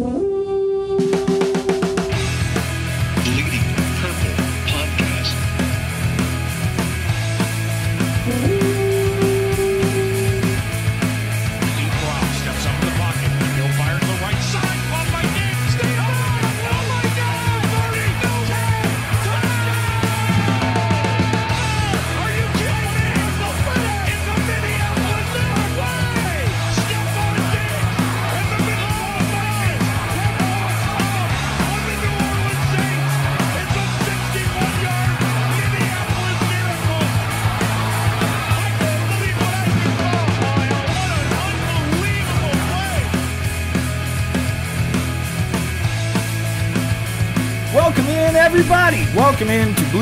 Bleeding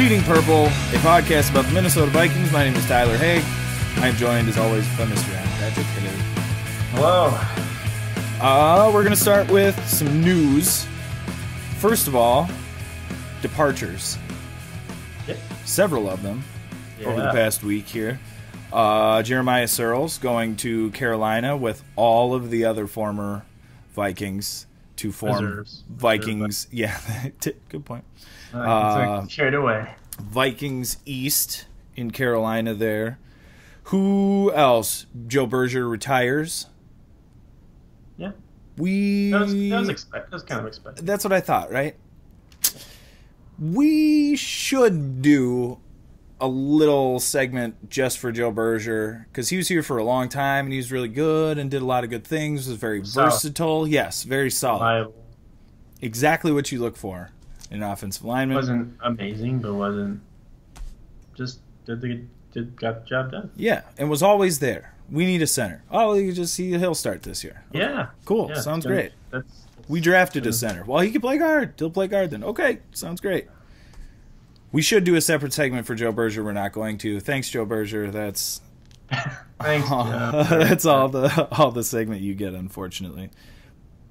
Bleeding Purple, a podcast about the Minnesota Vikings. My name is Tyler Haag. I am joined, as always, by Mr. Adam Patrick. Hello. Hello. Uh, we're going to start with some news. First of all, departures. Yep. Several of them over the past week here. Uh, Jeremiah Sirles going to Carolina with all of the other former Vikings to form Reserves. Vikings. Yeah, good point. Uh, carried away. Vikings East in Carolina there. Who else? Joe Berger retires. Yeah. We That was, that was, expect, that was kind of expected. that's what I thought, right? We should do a little segment just for Joe Berger because he was here for a long time and he was really good and did a lot of good things. Was very Solid. versatile. Yes, very solid. Reliable. Exactly what you look for an offensive lineman. wasn't amazing, but wasn't just did the did got the job done. Yeah, and was always there. We need a center. Oh, you just see he'll start this year. Yeah. Cool. Yeah, Sounds great. That's, that's We drafted a center. Well, he can play guard. He'll play guard then. Okay, sounds great. We should do a separate segment for Joe Berger. We're not going to. Thanks, Joe Berger. That's thanks. that's all the all the segment you get, unfortunately,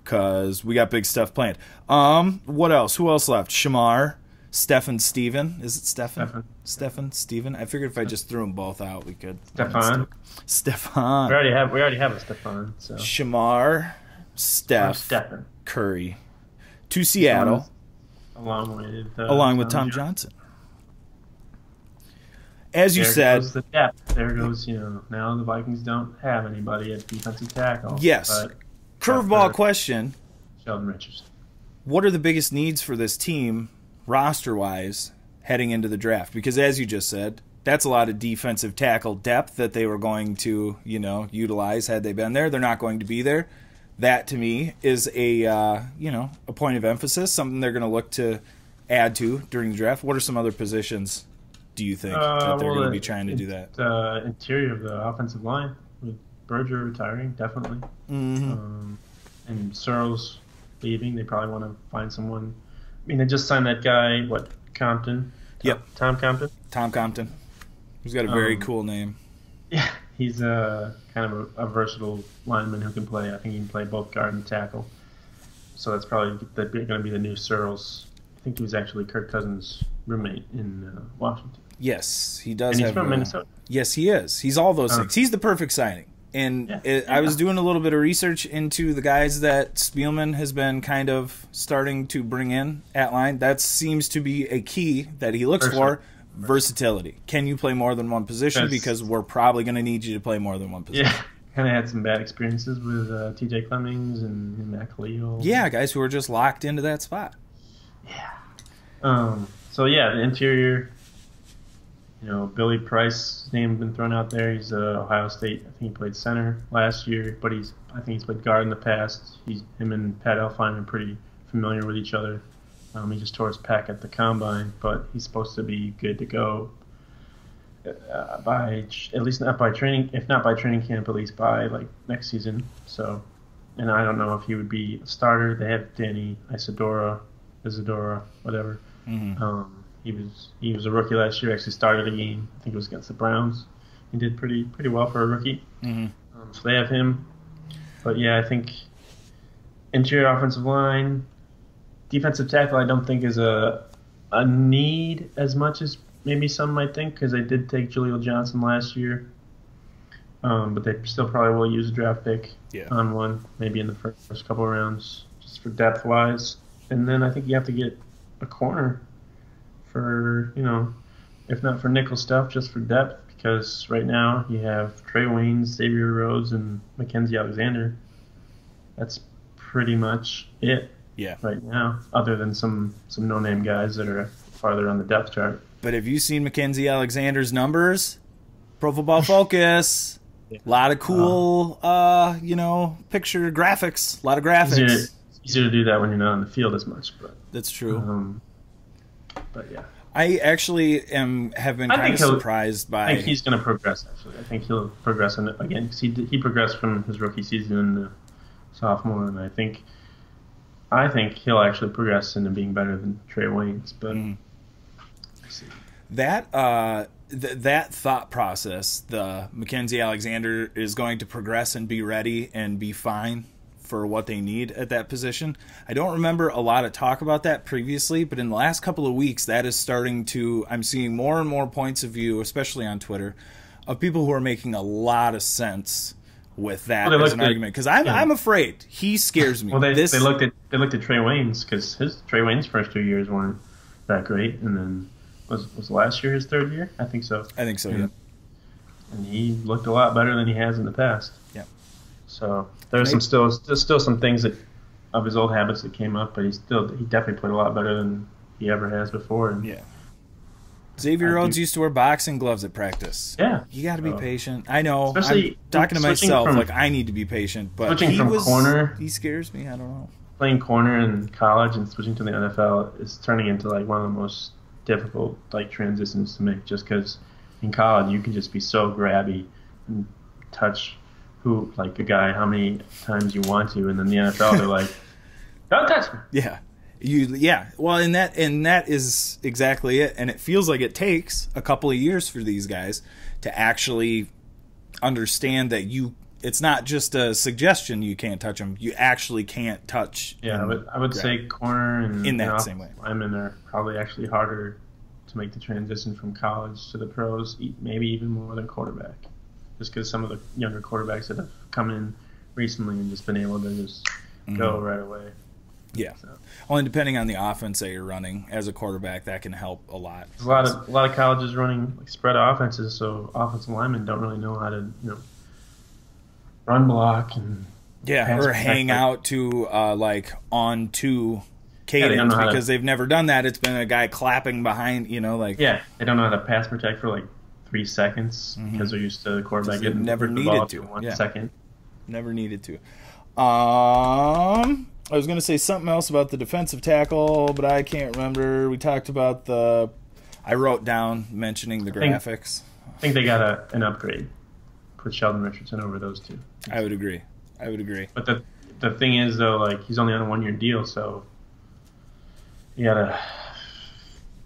because we got big stuff planned. Um, what else? Who else left? Shamar, Stefan, Steven. Is it Stefan? Stefan. Stefan, Steven. I figured if I just threw them both out, we could. Stefan. Stefan. We already have we already have a Stefan. So Shamar, Steph, Stefan. Curry to Seattle, Along with uh, along with Tom Johnson. As you There said, goes the depth. There goes you know now the Vikings don't have anybody at defensive tackle. Yes. But curveball question: Sheldon Richardson. What are the biggest needs for this team, roster-wise, heading into the draft? Because as you just said, that's a lot of defensive tackle depth that they were going to, you know, utilize had they been there. They're not going to be there. That to me is a, uh, you know, a point of emphasis, something they're going to look to add to during the draft. What are some other positions? Do you think Uh, that they're well, going to be trying to do that? The interior of the offensive line Berger retiring, definitely, hmm um, and Sirles leaving. They probably want to find someone. I mean, they just signed that guy. What Compton? Tom, Yep. Tom Compton. Tom Compton. He's got a very Um, cool name. Yeah, he's a kind of a, a versatile lineman who can play. I think he can play both guard and tackle. So that's probably going to be the new Sirles. I think he was actually Kirk Cousins' roommate in uh, Washington, Yes, he does and he's have from a- Minnesota. Yes, he is. He's all those Uh, things. He's the perfect signing. And Yeah. it, I was doing a little bit of research into the guys that Spielman has been kind of starting to bring in at line. That seems to be a key that he looks for. Versatility. Can you play more than one position? Because we're probably going to need you to play more than one position. Yeah, kind of had some bad experiences with uh, T.J. Clemmings and, and Matt Kalil. Yeah, guys who are just locked into that spot. Yeah. Um, so yeah, the interior. You know, Billy Price's name has been thrown out there. He's uh, Ohio State. I think he played center last year, but he's I think he's played guard in the past. He's him and Pat Elflein are pretty familiar with each other. Um, he just tore his pack at the combine, but he's supposed to be good to go uh, by at least not by training, if not by training camp, at least by like next season. So, and I don't know if he would be a starter. They have Danny Isidora, Isidora, whatever. hmm Um, he was he was a rookie last year. Actually started a game. I think it was against the Browns. He did pretty pretty well for a rookie. hmm Um, so they have him. But yeah, I think interior offensive line, defensive tackle. I don't think is a a need as much as maybe some might think because they did take Jaleel Johnson last year. Um, but they still probably will use a draft pick Yeah. on one, maybe in the first couple of rounds. just for depth wise. And then I think you have to get a corner for you know, if not for nickel stuff, just for depth. Because right now you have Trae Waynes, Xavier Rhodes, and Mackenzie Alexander. That's pretty much it Yeah. right now, other than some some no name guys that are farther on the depth chart. But have you seen Mackenzie Alexander's numbers? Pro Football Focus. A lot of cool, uh, you know, picture graphics. A lot of graphics. Easier, easier to do that when you're not on the field as much, but That's true. um, but yeah. I actually am have been I kind of surprised I by. think he's going to progress. Actually, I think he'll progress in, again because he he progressed from his rookie season into sophomore, and I think I think he'll actually progress into being better than Trae Waynes. But see. that uh th- that thought process the mackenzie alexander is going to progress and be ready and be fine for what they need at that position i don't remember a lot of talk about that previously but in the last couple of weeks that is starting to i'm seeing more and more points of view especially on twitter of people who are making a lot of sense with that Well, as an at- argument because I'm, yeah. I'm afraid he scares me Well, they, this they looked at they looked at Trae Waynes because his Trae Waynes' first two years weren't that great, and then was was last year his third year? I think so. i think so yeah and he looked a lot better than he has in the past. So there's some still there's still some things that of his old habits that came up, but he still he definitely played a lot better than he ever has before. And yeah xavier I rhodes do- used to wear boxing gloves at practice yeah, You got to be So- patient. I know. Especially I'm talking to myself from- like I need to be patient, but switching he from was, corner- He scares me. I don't know. playing corner in college and switching to the NFL is turning into like one of the most difficult like transitions to make, just because in college you can just be so grabby and touch who like a guy how many times you want to, and then the NFL they're like, don't touch me. Yeah, you. Yeah. Well, and that and that is exactly it. And it feels like it takes a couple of years for these guys to actually understand that you. It's not just a suggestion. You can't touch them. You actually can't touch. Yeah, I would, I would grab. say corner and In that and same way. linemen are probably actually harder to make the transition from college to the pros, maybe even more than quarterback, just because some of the younger quarterbacks that have come in recently and just been able to just go Mm-hmm. right away. Yeah. So. And depending on the offense that you're running as a quarterback, that can help a lot. A lot of a lot of colleges running like spread offenses, so offensive linemen don't really know how to you know run block and Yeah, or hang out to uh, like on to cadence know how to- because they've never done that. It's been a guy clapping behind, you know, like yeah, they don't know how to pass protect for like three seconds because they're used to the quarterback Mm-hmm. Getting never needed to, in one yeah. second. never needed to. Um, I was gonna say something else about the defensive tackle, but I can't remember. We talked about the. I wrote down mentioning the think- graphics. I think they got a, an upgrade. Put Sheldon Richardson over those two. I would agree. I would agree. But the the thing is though, like he's only on a one year deal, so you gotta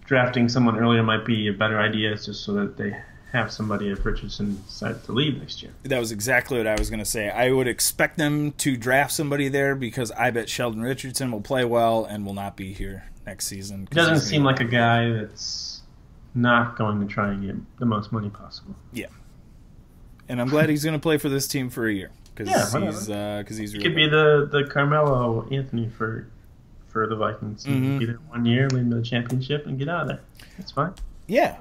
drafting someone earlier might be a better idea, just so that they have somebody if Richardson decides to leave next year. That was exactly what I was going to say. I would expect them to draft somebody there because I bet Sheldon Richardson will play well and will not be here next season. He doesn't seem like a guy that's not going to try and get the most money possible. Yeah. And I'm glad he's going to play for this team for a year because Yeah, he's because he's He really could be the the Carmelo Anthony for for the Vikings. Mhm. There one year, win the championship, and get out of there. That's fine. yeah,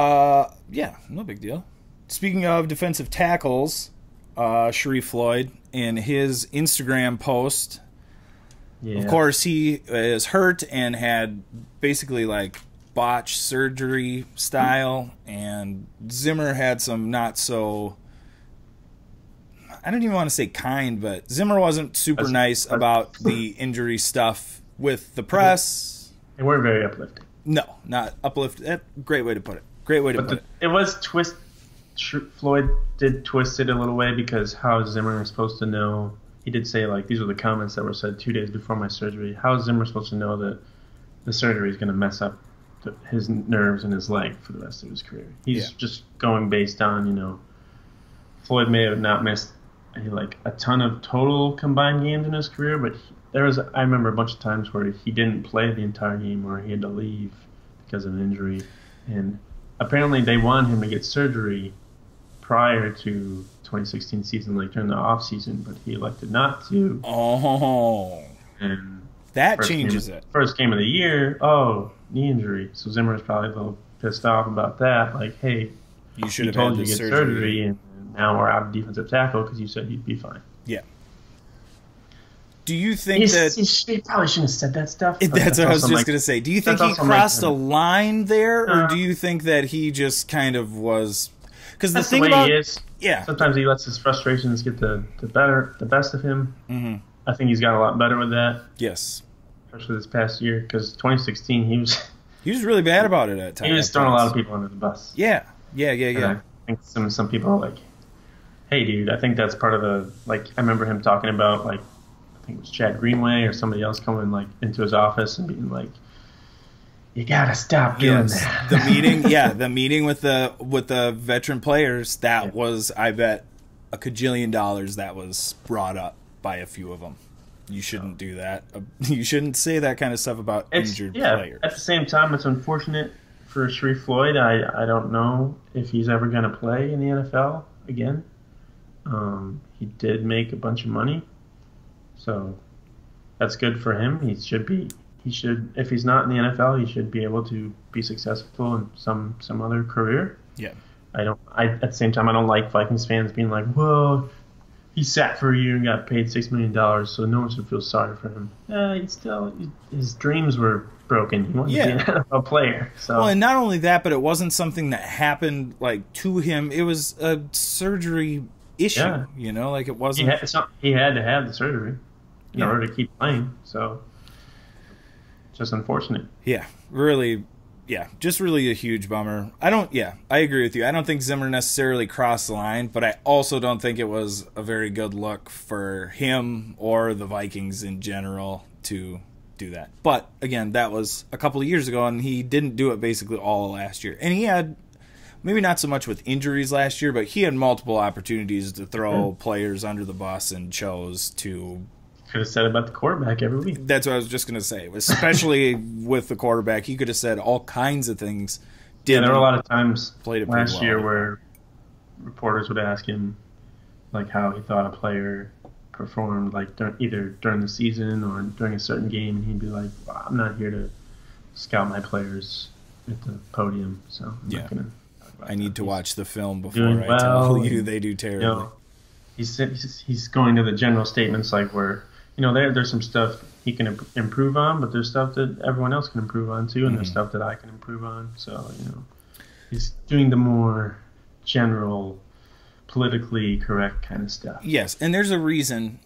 uh, yeah, no big deal. Speaking of defensive tackles, uh, Sharrif Floyd in his Instagram post Yeah. Of course, he is hurt and had basically like botch surgery style, and Zimmer had some not so. I don't even want to say kind, but Zimmer wasn't super That's- nice about the injury stuff with the press. They weren't very uplifting. No, not uplift. eh, Great way to put it. Great way to But put the, it. it was twist. Tr- Floyd did twist it a little way because how is Zimmer supposed to know? He did say like these were the comments that were said two days before my surgery. How is Zimmer supposed to know that the surgery is going to mess up the, his nerves and his leg for the rest of his career? He's Yeah. just going based on you know. Floyd may have not missed like a ton of total combined games in his career, but he, there was I remember a bunch of times where he didn't play the entire game or he had to leave because of an injury, and apparently they wanted him to get surgery prior to 2016 season, like during the off season, but he elected not to. Oh, And That changes game, it. First game of the year, oh, knee injury. So Zimmer was probably a little pissed off about that. Like, hey, You should have told you to get surgery. surgery, and now we're out of defensive tackle because you said you'd be fine. Do you think He's, that he's- he probably shouldn't have said that stuff. But That's what I was just my- to say. Do you think he crossed a line there, or Uh, do you think that he just kind of was? Because the That's thing the way about he is. yeah, Sometimes he lets his frustrations get the, the better, the best of him. hmm I think he's got a lot better with that, yes, especially this past year. Because 2016, he was he was really bad about it at times. he was throwing a lot of people under the bus. Yeah, yeah, yeah, And yeah. I think some some people are like, "Hey, dude, I think that's part of the like." I remember him talking about like, think it was Chad Greenway or somebody else coming like into his office and being like, "You gotta stop doing Yes, that." the meeting. Yeah, the meeting with the with the veteran players. That Yeah. was, I bet, a cajillion dollars. That was brought up by a few of them. You shouldn't do that. Uh, You shouldn't say that kind of stuff about it's, injured yeah. players. At the same time, it's unfortunate for Sharrif Floyd. I I don't know if he's ever gonna play in the NFL again. Um, he did make a bunch of money, so that's good for him. He should be. He should. If he's not in the NFL, he should be able to be successful in some some other career. Yeah. I don't. I at the same time, I don't like Vikings fans being like, "Well, he sat for a year and got paid six million dollars, so no one should feel sorry for him." Uh, yeah, he still his dreams were broken. He wanted Yeah. to be an NFL player. So Well, and not only that, but it wasn't something that happened like to him. It was a surgery issue. Yeah. You know, like it wasn't. had, it's not, he had to have the surgery in Yeah. order to keep playing. So just unfortunate. Yeah, really. Yeah, just really a huge bummer. I don't. Yeah, I agree with you. I don't think Zimmer necessarily crossed the line, but I also don't think it was a very good look for him or the Vikings in general to do that. But again, that was a couple of years ago, and he didn't do it basically all last year. And he had maybe not so much with injuries last year, but he had multiple opportunities to throw hmm. players under the bus and chose to Could have said about the quarterback every week. that's what I was just gonna say. Especially with the quarterback, he could have said all kinds of things. Yeah, Didn't. there were a lot of times Played it last well. year where reporters would ask him like how he thought a player performed like dur- either during the season or during a certain game and he'd be like well, I'm not here to scout my players at the podium so I'm Yeah. not gonna I need that." to watch the film before doing I well, tell you they do you know he's, he's he's going to the general statements like where you know there there's some stuff he can improve on but there's stuff that everyone else can improve on too and there's Mhm. stuff that I can improve on so you know he's doing the more general politically correct kind of stuff Yes, and there's a reason.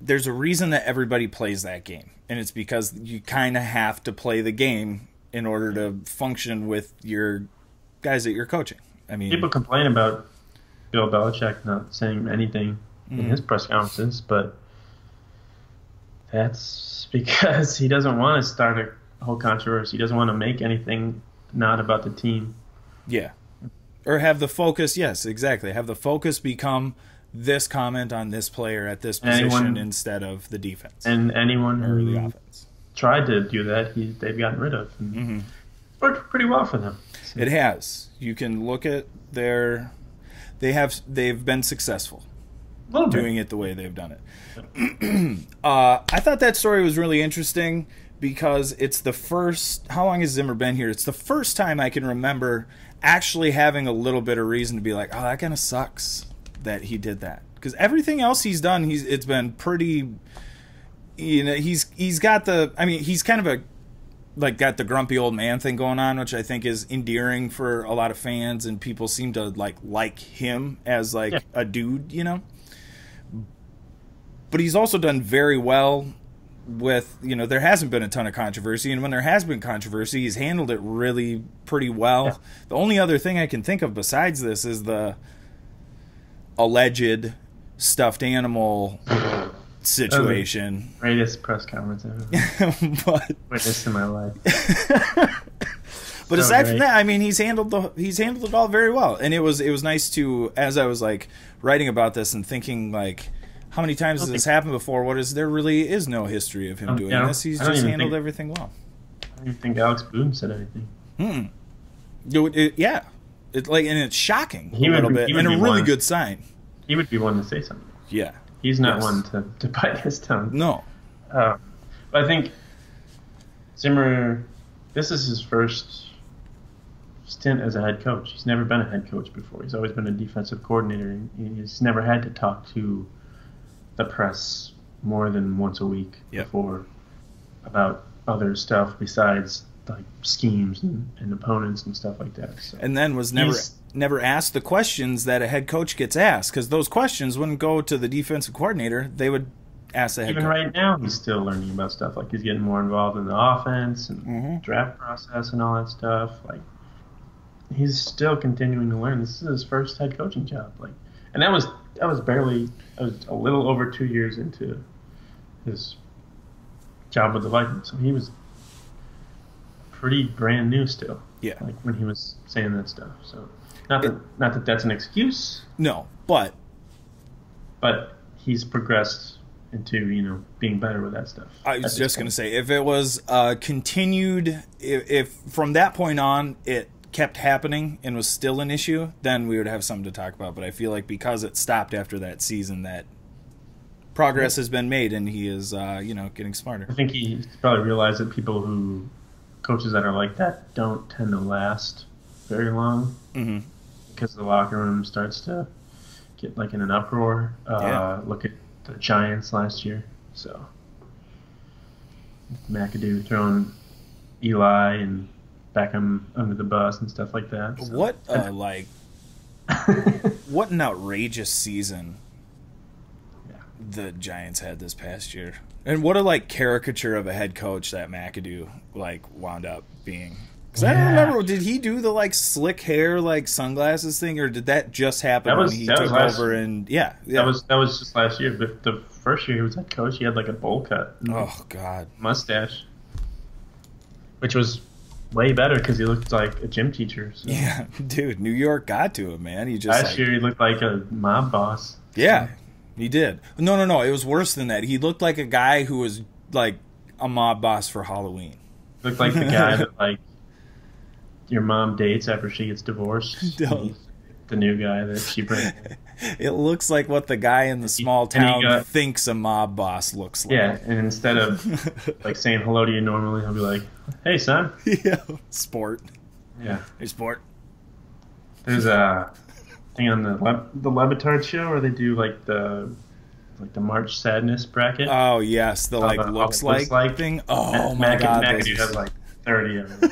There's a reason that everybody plays that game, and it's because you kind of have to play the game in order to function with your guys that you're coaching. I mean, people complain about Bill Belichick not saying anything in Mhm. his press conferences but that's because he doesn't want to start a whole controversy he doesn't want to make anything not about the team Yeah. Or have the focus, yes, exactly. Have the focus become this comment on this player at this position Anyone- instead of the defense and anyone or the offense. tried to do that, he, they've gotten rid of. And Mhm. it's worked pretty well for them. It has. You can look at their they have they've been successful A little bit. Doing it the way they've done it. uh, I thought that story was really interesting because it's the first. How long has Zimmer been here? It's the first time I can remember actually having a little bit of reason to be like, "Oh, that kind of sucks that he did that." Because everything else he's done, he's it's been pretty. You know, he's he's got the. I mean, he's kind of a like got the grumpy old man thing going on, which I think is endearing for a lot of fans, and people seem to like like him as like Yeah. a dude, you know. But he's also done very well with you know there hasn't been a ton of controversy, and when there has been controversy, he's handled it really pretty well. Yeah. The only other thing I can think of besides this is the alleged stuffed animal situation. Oh, greatest press conference ever but witnessed in my life. But So aside from that, I mean, he's handled the he's handled it all very well, and it was it was nice to as I was like writing about this and thinking like, how many times has this happened before? What is there really is no history of him doing yeah, I don't- this. He's just handled think- everything well. I don't even think Alex Boone said anything. Hmm. It- it- yeah, it's like and it's shocking He a would little bit, and a really one. good sign. He would be one to say something. Yeah. He's not Yes. one to, to bite his tongue. No. Uh, But I think Zimmer, this is his first stint as a head coach. He's never been a head coach before. He's always been a defensive coordinator. and He's never had to talk to the press more than once a week Yep. before about other stuff besides like schemes and, and opponents and stuff like that. So. and then was never He's- never asked the questions that a head coach gets asked because those questions wouldn't go to the defensive coordinator. They would ask the head coach. even coach. right now, he's still learning about stuff. Like he's getting more involved in the offense and Mhm. draft process and all that stuff. Like he's still continuing to learn. This is his first head coaching job. Like, and that was that was barely I was a little over two years into his job with the Vikings. So he was pretty brand new still. Yeah. Like when he was saying that stuff. So not that not that that's an excuse, No, but but he's progressed into you know being better with that stuff. I was just going to say if it was uh, continued, if, if from that point on it kept happening and was still an issue, then we would have something to talk about. But I feel like because it stopped after that season, that progress has been made, and he is, uh, you know, getting smarter. I think he probably realized that people who coaches that are like that don't tend to last very long hmm because the locker room starts to get like in an uproar. Uh, Yeah. Look at the Giants last year. So McAdoo throwing Eli and Beckham under the bus and stuff like that. so- What uh, like what an outrageous season Yeah. the Giants had this past year, and what a like caricature of a head coach that McAdoo like wound up being. Because I don't remember, did he do the like slick hair, like sunglasses thing, or did that just happen That was- when he took over? And yeah, yeah. That was that was just last year. But the first year he was head coach, he had like a bowl cut. oh god, mustache, which was way better because he looked like a gym teacher. So. yeah, dude, New York got to him, man. He just Last like, year he looked like a mob boss. yeah, he did. No, no, no, it was worse than that. He looked like a guy who was like a mob boss for Halloween. Looked like the guy that like your mom dates after she gets divorced. The new guy that she brings. It looks like what the guy in the small town got- thinks a mob boss looks like. yeah, and instead of like saying hello to you normally, he'll be like, "Hey, son." yeah. Sport. Yeah. Hey, sport. There's a thing on the Le- the Le Batard show where they do like the like the March Sadness bracket. Oh yes, the like Uh, looks, like, looks like- thing. Oh Mac- my Mac- god, those, has like thirty of them.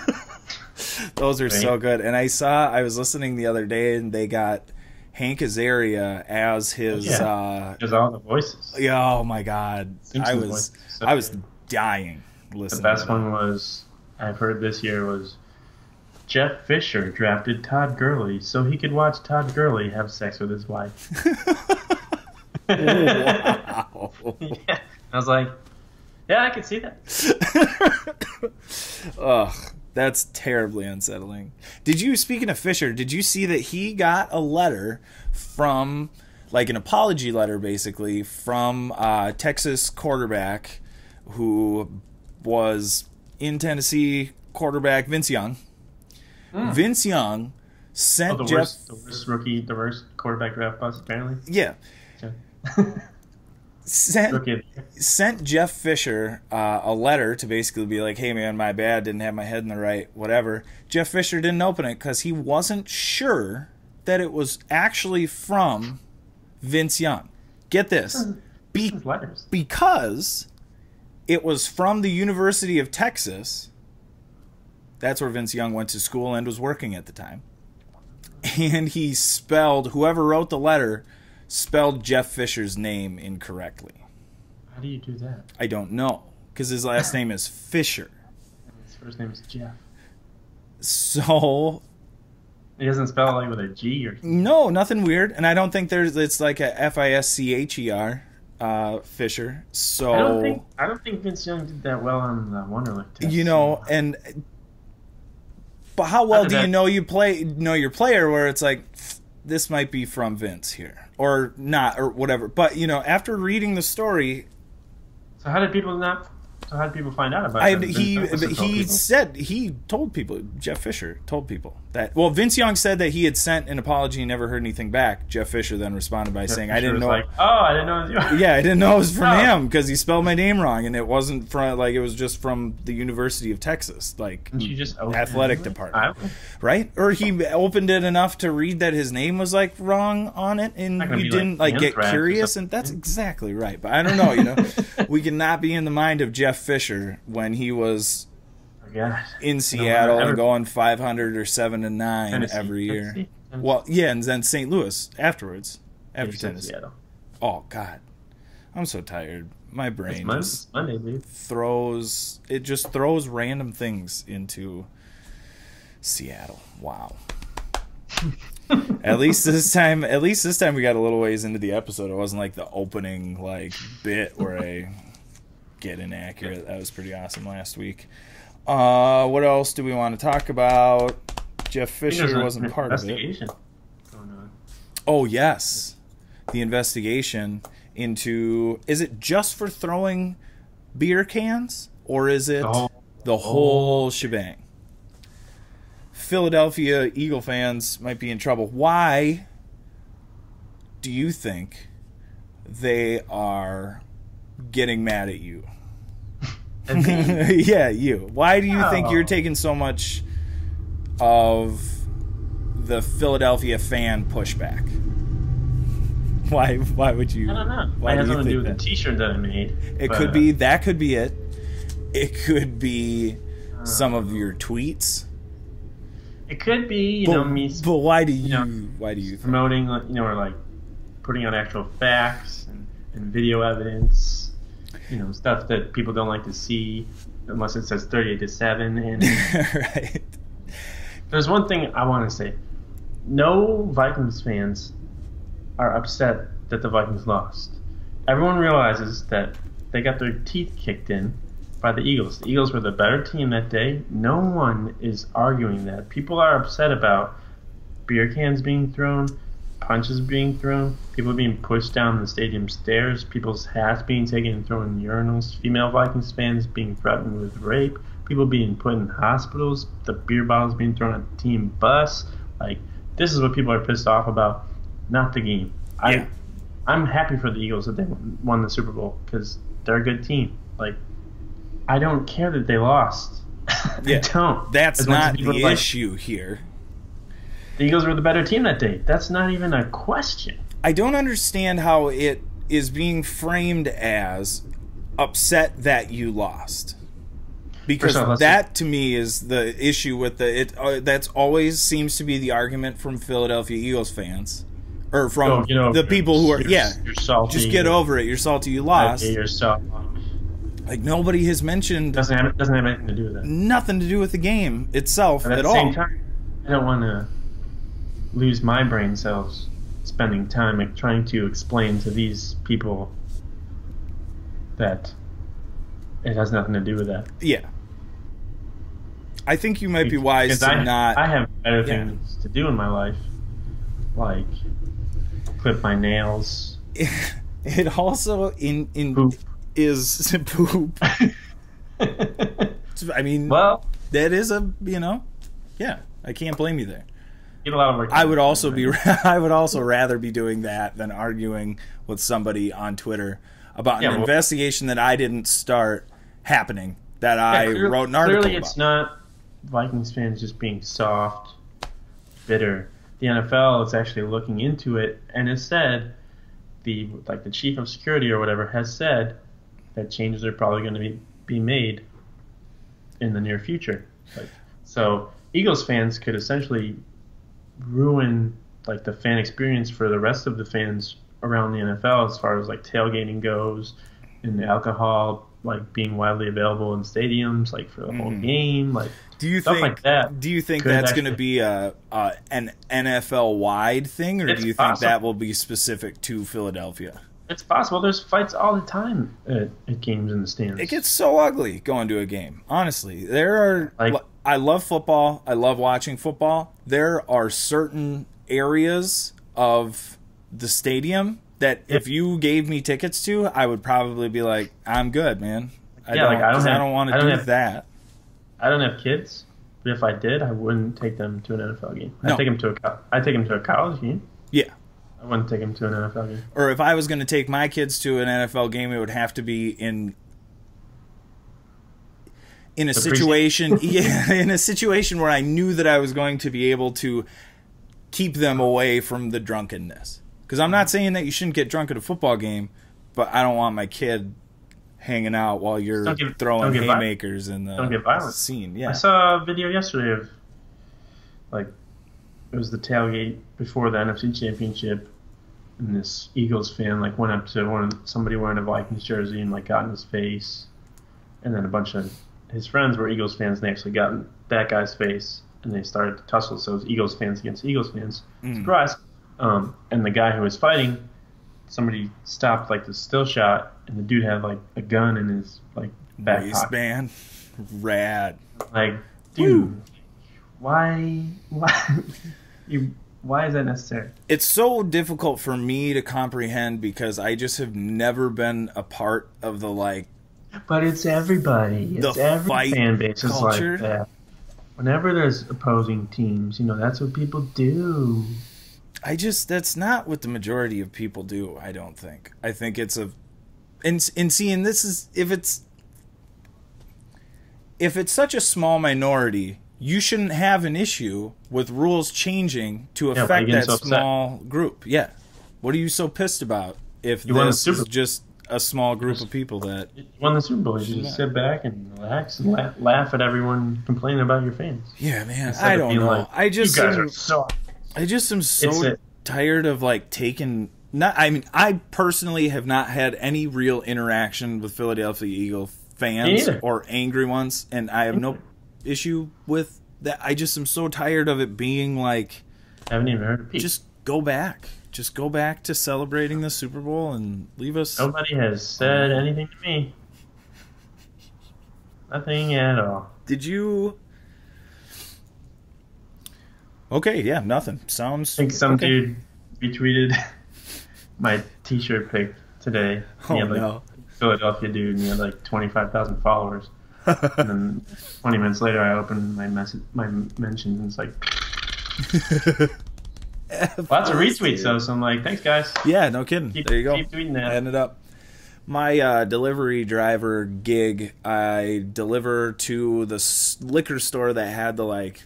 those are so good. And I saw I was listening the other day, and they got Hank Azaria as his. Yeah. uh There's all the voices. yeah, Oh my god, Simpsons I was. So I was good. dying The best one was I've heard this year was Jeff Fisher drafted Todd Gurley so he could watch Todd Gurley have sex with his wife. wow. yeah. I was like, yeah, I could see that. Ugh, that's terribly unsettling. Did you, speaking of Fisher, did you see that he got a letter from, like an apology letter basically, from uh, Texas quarterback who was in Tennessee quarterback Vince Young? Vince Young sent. Oh, the Jeff. worst, the worst rookie, the worst quarterback draft bust apparently. Yeah. Sent, rookie of the year. sent Jeff Fisher uh, a letter to basically be like, "Hey man, my bad, didn't have my head in the right, whatever." Jeff Fisher didn't open it because he wasn't sure that it was actually from Vince Young. Get this, Be- letters. because it was from the University of Texas. That's where Vince Young went to school and was working at the time. And he spelled whoever wrote the letter spelled Jeff Fisher's name incorrectly. How do you do that? I don't know because his last name is Fisher. His first name is Jeff. So He doesn't spell it like with a G or something. no, nothing weird, and I don't think there's it's like a F I S C H E R uh, Fisher. So I don't think I don't think Vince Young did that well on the Wonderlic test. you know, and but how well do you know you play know your player? Where it's like this might be from Vince here or not or whatever. But you know, after reading the story, So how did people not? So how did people find out about I, it? he Vince Young told he people. said he told people. Jeff Fisher told people that. Well, Vince Young said that he had sent an apology and never heard anything back. Jeff Fisher then responded by saying, "I didn't was know." Like, oh, I didn't know. It was you. yeah, I didn't know it was from Oh. him because he spelled my name wrong, and it wasn't from like it was just from the University of Texas, like athletic department, right? Or he opened it enough to read that his name was like wrong on it, and you didn't like, get curious, and that's exactly right. But I don't know, you know, we cannot be in the mind of Jeff Fisher when he was God. in Seattle don't and going 500 or 7 and 9 Tennessee. every year. Tennessee? Tennessee. Well, yeah, and then St. Louis afterwards. After Tennessee. Seattle. Oh god. I'm so tired. My brain Monday, just Monday, throws it just throws random things into Seattle. Wow. at least this time at least this time we got a little ways into the episode. It wasn't like the opening like bit where I get inaccurate. That was pretty awesome last week. Uh what else do we want to talk about? Jeff I think there's Fisher wasn't part of it. investigation. Oh yes, the investigation into is it just for throwing beer cans or is it The whole- the whole shebang? Philadelphia Eagle fans might be in trouble. Why do you think they are getting mad at you? And me, yeah, you. Why do you think you're Oh. taking so much of the Philadelphia fan pushback? Why? Why would you? I don't know. Why it has do you nothing to do think with that? the T-shirt that I made. It but, could uh, be that. Could be it. It could be some of Uh. your tweets. It could be, you but, know, me but why do you? you know, why do you? Promoting, like, you know, or like putting out actual facts and, and video evidence. You know, stuff that people don't like to see unless it says 38 to 7 and right. There's one thing I want to say. No Vikings fans are upset that the Vikings lost. Everyone realizes that they got their teeth kicked in by the Eagles. The Eagles were the better team that day. No one is arguing that. People are upset about beer cans being thrown, punches being thrown, people being pushed down the stadium stairs, people's hats being taken and thrown in urinals, female Vikings fans being threatened with rape, people being put in hospitals, the beer bottles being thrown at the team bus. Like this is what people are pissed off about, not the game. I Yeah. I'm happy for the Eagles that they won the Super Bowl because they're a good team. Like I don't care that they lost. Yeah. I don't. That's As not the like- issue here. The Eagles were the better team that day. That's not even a question. I don't understand how it is being framed as upset that you lost. Because let's that to me is the issue with the it uh, that's always seems to be the argument from Philadelphia Eagles fans or from Oh, you know, the people who are you're- yeah you're salty. just get over it you're salty you lost yourself. like nobody has mentioned Doesn't have doesn't have anything to do with that. nothing to do with the game itself at at the all same time, I don't want to lose my brain cells spending time trying to explain to these people that it has nothing to do with that. yeah I think you might be wise Because to I, not I have better Yeah. things to do in my life, like clip my nails. it also in in Poop. is poop. I mean, well, that is a you know, yeah. I can't blame you there. Get a lot of. I would also be I would also rather be doing that than arguing with somebody on Twitter about Yeah, an well- investigation that I didn't start happening that I clear- wrote an article Clearly, about. it's not Vikings fans just being soft, bitter. The NFL is actually looking into it and has said the like the chief of security or whatever has said that changes are probably going to be be made in the near future. Like, so Eagles fans could essentially ruin like the fan experience for the rest of the fans around the NFL as far as like tailgating goes and the alcohol like being widely available in stadiums like for the whole Mhm. game like do you stuff think like that do you think that's going to be a, an NFL wide thing or do you think that will be specific to Philadelphia? it's possible there's fights all the time at, at games in the stands It gets so ugly going to a game. Honestly, there are. Like- I love football. I love watching football. There are certain areas of the stadium that if you gave me tickets to, I would probably be like, "I'm good, man. I Yeah, don't, like, I don't 'cause I have- don't want to don't have- that. I don't have kids, but if I did, I wouldn't take them to an NFL game. No. I'd take them to a I'd take them to a college game. Yeah. I wouldn't take them to an NFL game. Or if I was going to take my kids to an NFL game, it would have to be in in a situation, yeah, in a situation where I knew that I was going to be able to keep them away from the drunkenness. Because I'm not saying that you shouldn't get drunk at a football game, but I don't want my kid hanging out while you're get- throwing haymakers in the don't get violent. scene. Yeah. I saw a video yesterday of like it was the tailgate before the NFC Championship, and this Eagles fan like went up to one of somebody wearing a Vikings jersey and like got in his face, and then a bunch of his friends were Eagles fans. and They actually got in that guy's face, and they started to tussle. So it was Eagles fans against Eagles fans. Mm. Surprise! Um, and the guy who was fighting, somebody stopped like the still shot, and the dude had like a gun in his like back pocket. Waistband. Rad. Like, dude, why, why, you, why is that necessary? it's so difficult for me to comprehend because I just have never been a part of the like But it's everybody. It's The every fan base is culture. like that. Whenever there's opposing teams, you know that's what people do. I just that's not what the majority of people do, I don't think. I think it's a and and seeing this is if it's if it's such a small minority, you shouldn't have an issue with rules changing to affect getting that so small group. Yeah. What are you so pissed about if You this is just a small group of people that You won the Super Bowl. You just sit back and relax and laugh, laugh at everyone complaining about your fans. Yeah, man. Instead I don't know. like, I just you guys am- are so. I just am so tired of like taking not I mean I personally have not had any real interaction with Philadelphia Eagle fans or angry ones and I have no issue with that I just am so tired of it being like I Haven't even heard just go back. Just go back to celebrating the Super Bowl and leave us Nobody has said anything to me. Nothing at all. Did you Okay, yeah, nothing. Sounds I think some okay. dude retweeted my T-shirt pic today. Oh had like no. Philadelphia dude, and he had like twenty five thousand followers. and then twenty minutes later, I opened my message, my mentions, and it's like lots of retweets though. So I'm like, thanks guys. Yeah, no kidding. Keep, there you go. Keep tweeting that. Ended up my uh, delivery driver gig. I deliver to the liquor store that had the like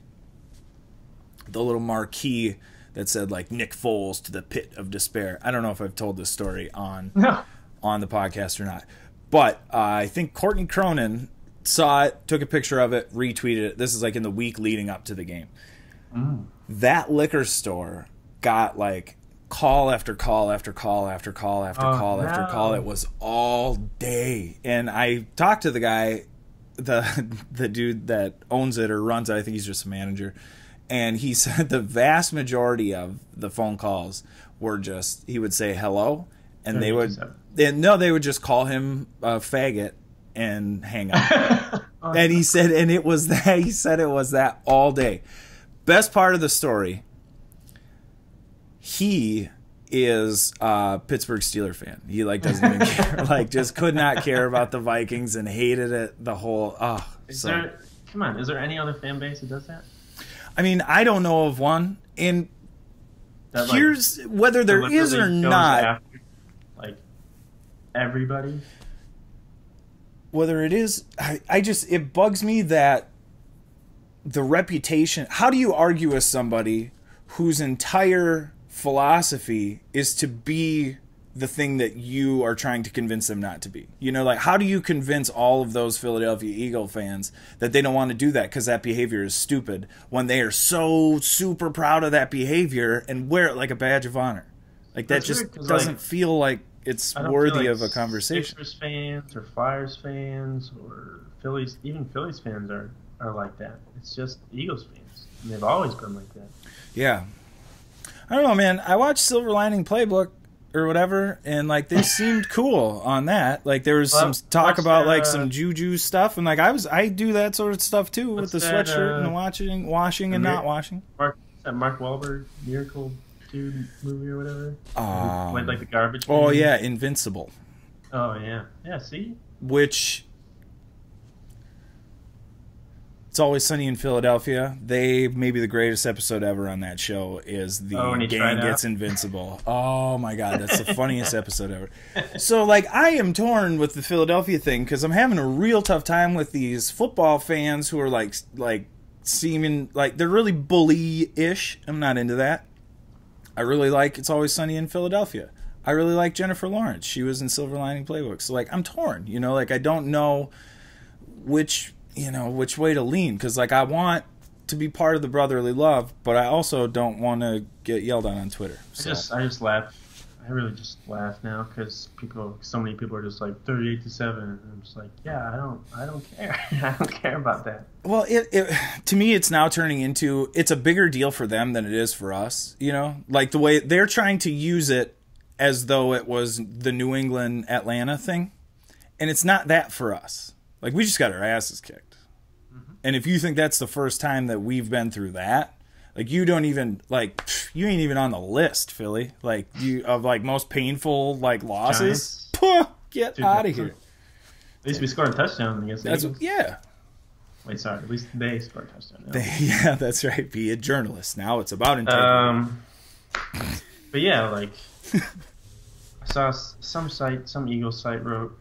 the little marquee that said like Nick Foles to the pit of despair. I don't know if I've told this story on no. on the podcast or not. But uh, I think Courtney Cronin saw it, took a picture of it, retweeted it. This is like in the week leading up to the game. That liquor store got like call after call after call after call after Oh, call after no. call. It was all day. And I talked to the guy, the the dude that owns it or runs it. I think he's just a manager. And he said the vast majority of the phone calls were just he would say hello, and they would and no, they would just call him a faggot and hang up. and he said, and it was that he said it was that all day. Best part of the story. He is a Pittsburgh Steeler fan. He like doesn't even care. Like just could not care about the Vikings and hated it the whole. Oh, Is so there? Come on. Is there any other fan base that does that? I mean, I don't know of one. And That, like, here's whether there is or not. after, like everybody. whether it is I, I just it bugs me that the reputation how do you argue with somebody whose entire philosophy is to be the thing that you are trying to convince them not to be? You know like how do you convince all of those philadelphia eagle fans that they don't want to do that because that behavior is stupid when they are so super proud of that behavior and wear it like a badge of honor? Like that That's just weird, doesn't like, feel like it's worthy like of a conversation. Sixers fans or Flyers fans or Phillies, even Phillies fans are are like that. It's just Eagles fans, and they've always been like that. Yeah. I don't know, man. I watched Silver Lining Playbook or whatever, and like they seemed cool on that. Like there was Well, some talk about like uh, some juju stuff, and like I was I do that sort of stuff too with the that, sweatshirt and uh, the watching, washing and not washing. Mark that Mark Wahlberg Miracle Dude movie or whatever. Um, like like the garbage. oh man. yeah, Invincible, Oh yeah. Yeah. See. which It's Always Sunny in Philadelphia. They maybe the greatest episode ever on that show is the Oh, when he tried gang gets invincible. Oh my god, that's the funniest episode ever. So like I am torn with the Philadelphia thing because I'm having a real tough time with these football fans who are like like seeming like they're really bully-ish. I'm not into that. I really like It's Always Sunny in Philadelphia. I really like Jennifer Lawrence. She was in Silver Lining Playbook. So like I'm torn, you know, like I don't know which, you know, which way to lean cuz like I want to be part of the brotherly love, but I also don't want to get yelled on on Twitter. I just I just laugh. I really just laugh now because people, so many people are just like thirty-eight to seven, and I'm just like, yeah, I don't, I don't care. I don't care about that. Well, it, it to me, it's now turning into it's a bigger deal for them than it is for us. You know, like the way they're trying to use it as though it was the New England Atlanta thing, and it's not that for us. Like we just got our asses kicked, and if you think that's the first time that we've been through that, like you don't even like you ain't even on the list, Philly. Like you of like most painful like losses. Puh, get Dude, out of here. At least we scored a touchdown against the That's Eagles. yeah. Wait, sorry. At least they scored a touchdown. They, yeah, that's right. Be a journalist. Now it's about integrity. Um, but yeah, like I saw some site, some Eagles site wrote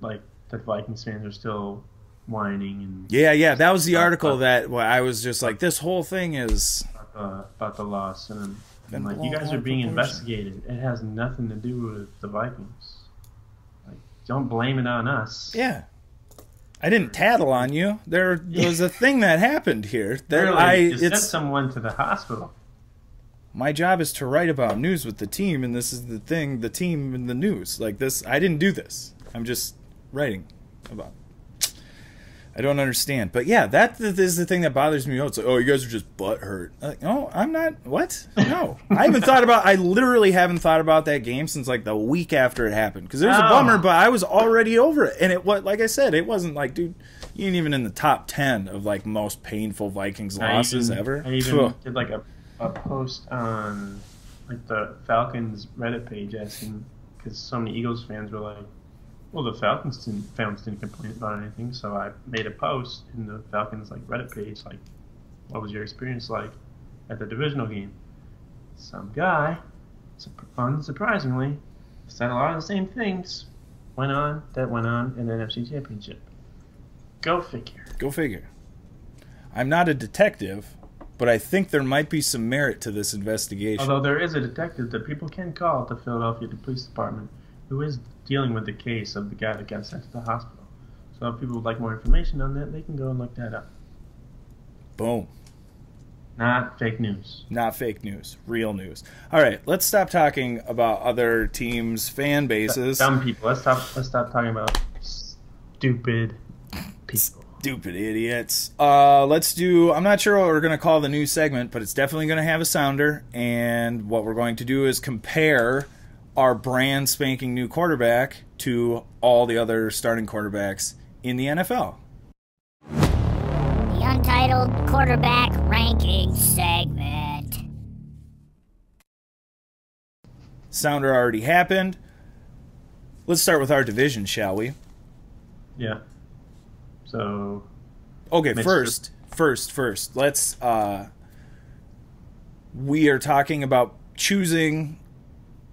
like that Vikings fans are still whining and yeah, yeah. That was the article that well, I was just like, this whole thing is. about the, about the loss, and like, you guys are being investigated. It has nothing to do with the Vikings. Like, don't blame it on us. Yeah. I didn't tattle on you. There was a thing that happened here. There, Really, I you sent someone to the hospital. my job is to write about news with the team, and this is the thing, the team and the news. Like this, I didn't do this. I'm just writing about. I don't understand, but yeah, that is the thing that bothers me. It's like, oh, you guys are just butt hurt. Like, no, I'm not. What? No, I haven't thought about. I literally haven't thought about that game since like the week after it happened because it was a Oh. bummer, but I was already over it. And it was like I said, it wasn't like, dude, you ain't even in the top ten of like most painful Vikings I losses even- ever. I even Phew. did like a, a post on like the Falcons Reddit page asking because so many Eagles fans were like, "Well, the Falcons didn't, fans didn't complain about anything," so I made a post in the Falcons like Reddit page like, "What was your experience like at the divisional game?" Some guy, unsurprisingly, said a lot of the same things. Went on that went on in the NFC Championship. Go figure. Go figure. I'm not a detective, but I think there might be some merit to this investigation. Although there is a detective that people can call at the Philadelphia Police Department who is dealing with the case of the guy that got sent to the hospital. So if people would like more information on that, they can go and look that up. Boom. Not fake news. Not fake news, real news. All right, let's stop talking about other teams' fan bases. Dumb people. Let's stop. Let's stop talking about stupid people. Stupid idiots. Uh, let's do. I'm not sure what we're going to call the new segment, but it's definitely going to have a sounder. And what we're going to do is compare our brand spanking new quarterback to all the other starting quarterbacks in the NFL. The Untitled Quarterback Ranking segment. Sounder already happened. Let's start with our division, shall we? Yeah. So Okay, Mitch, first, first, first, let's. uh We are talking about choosing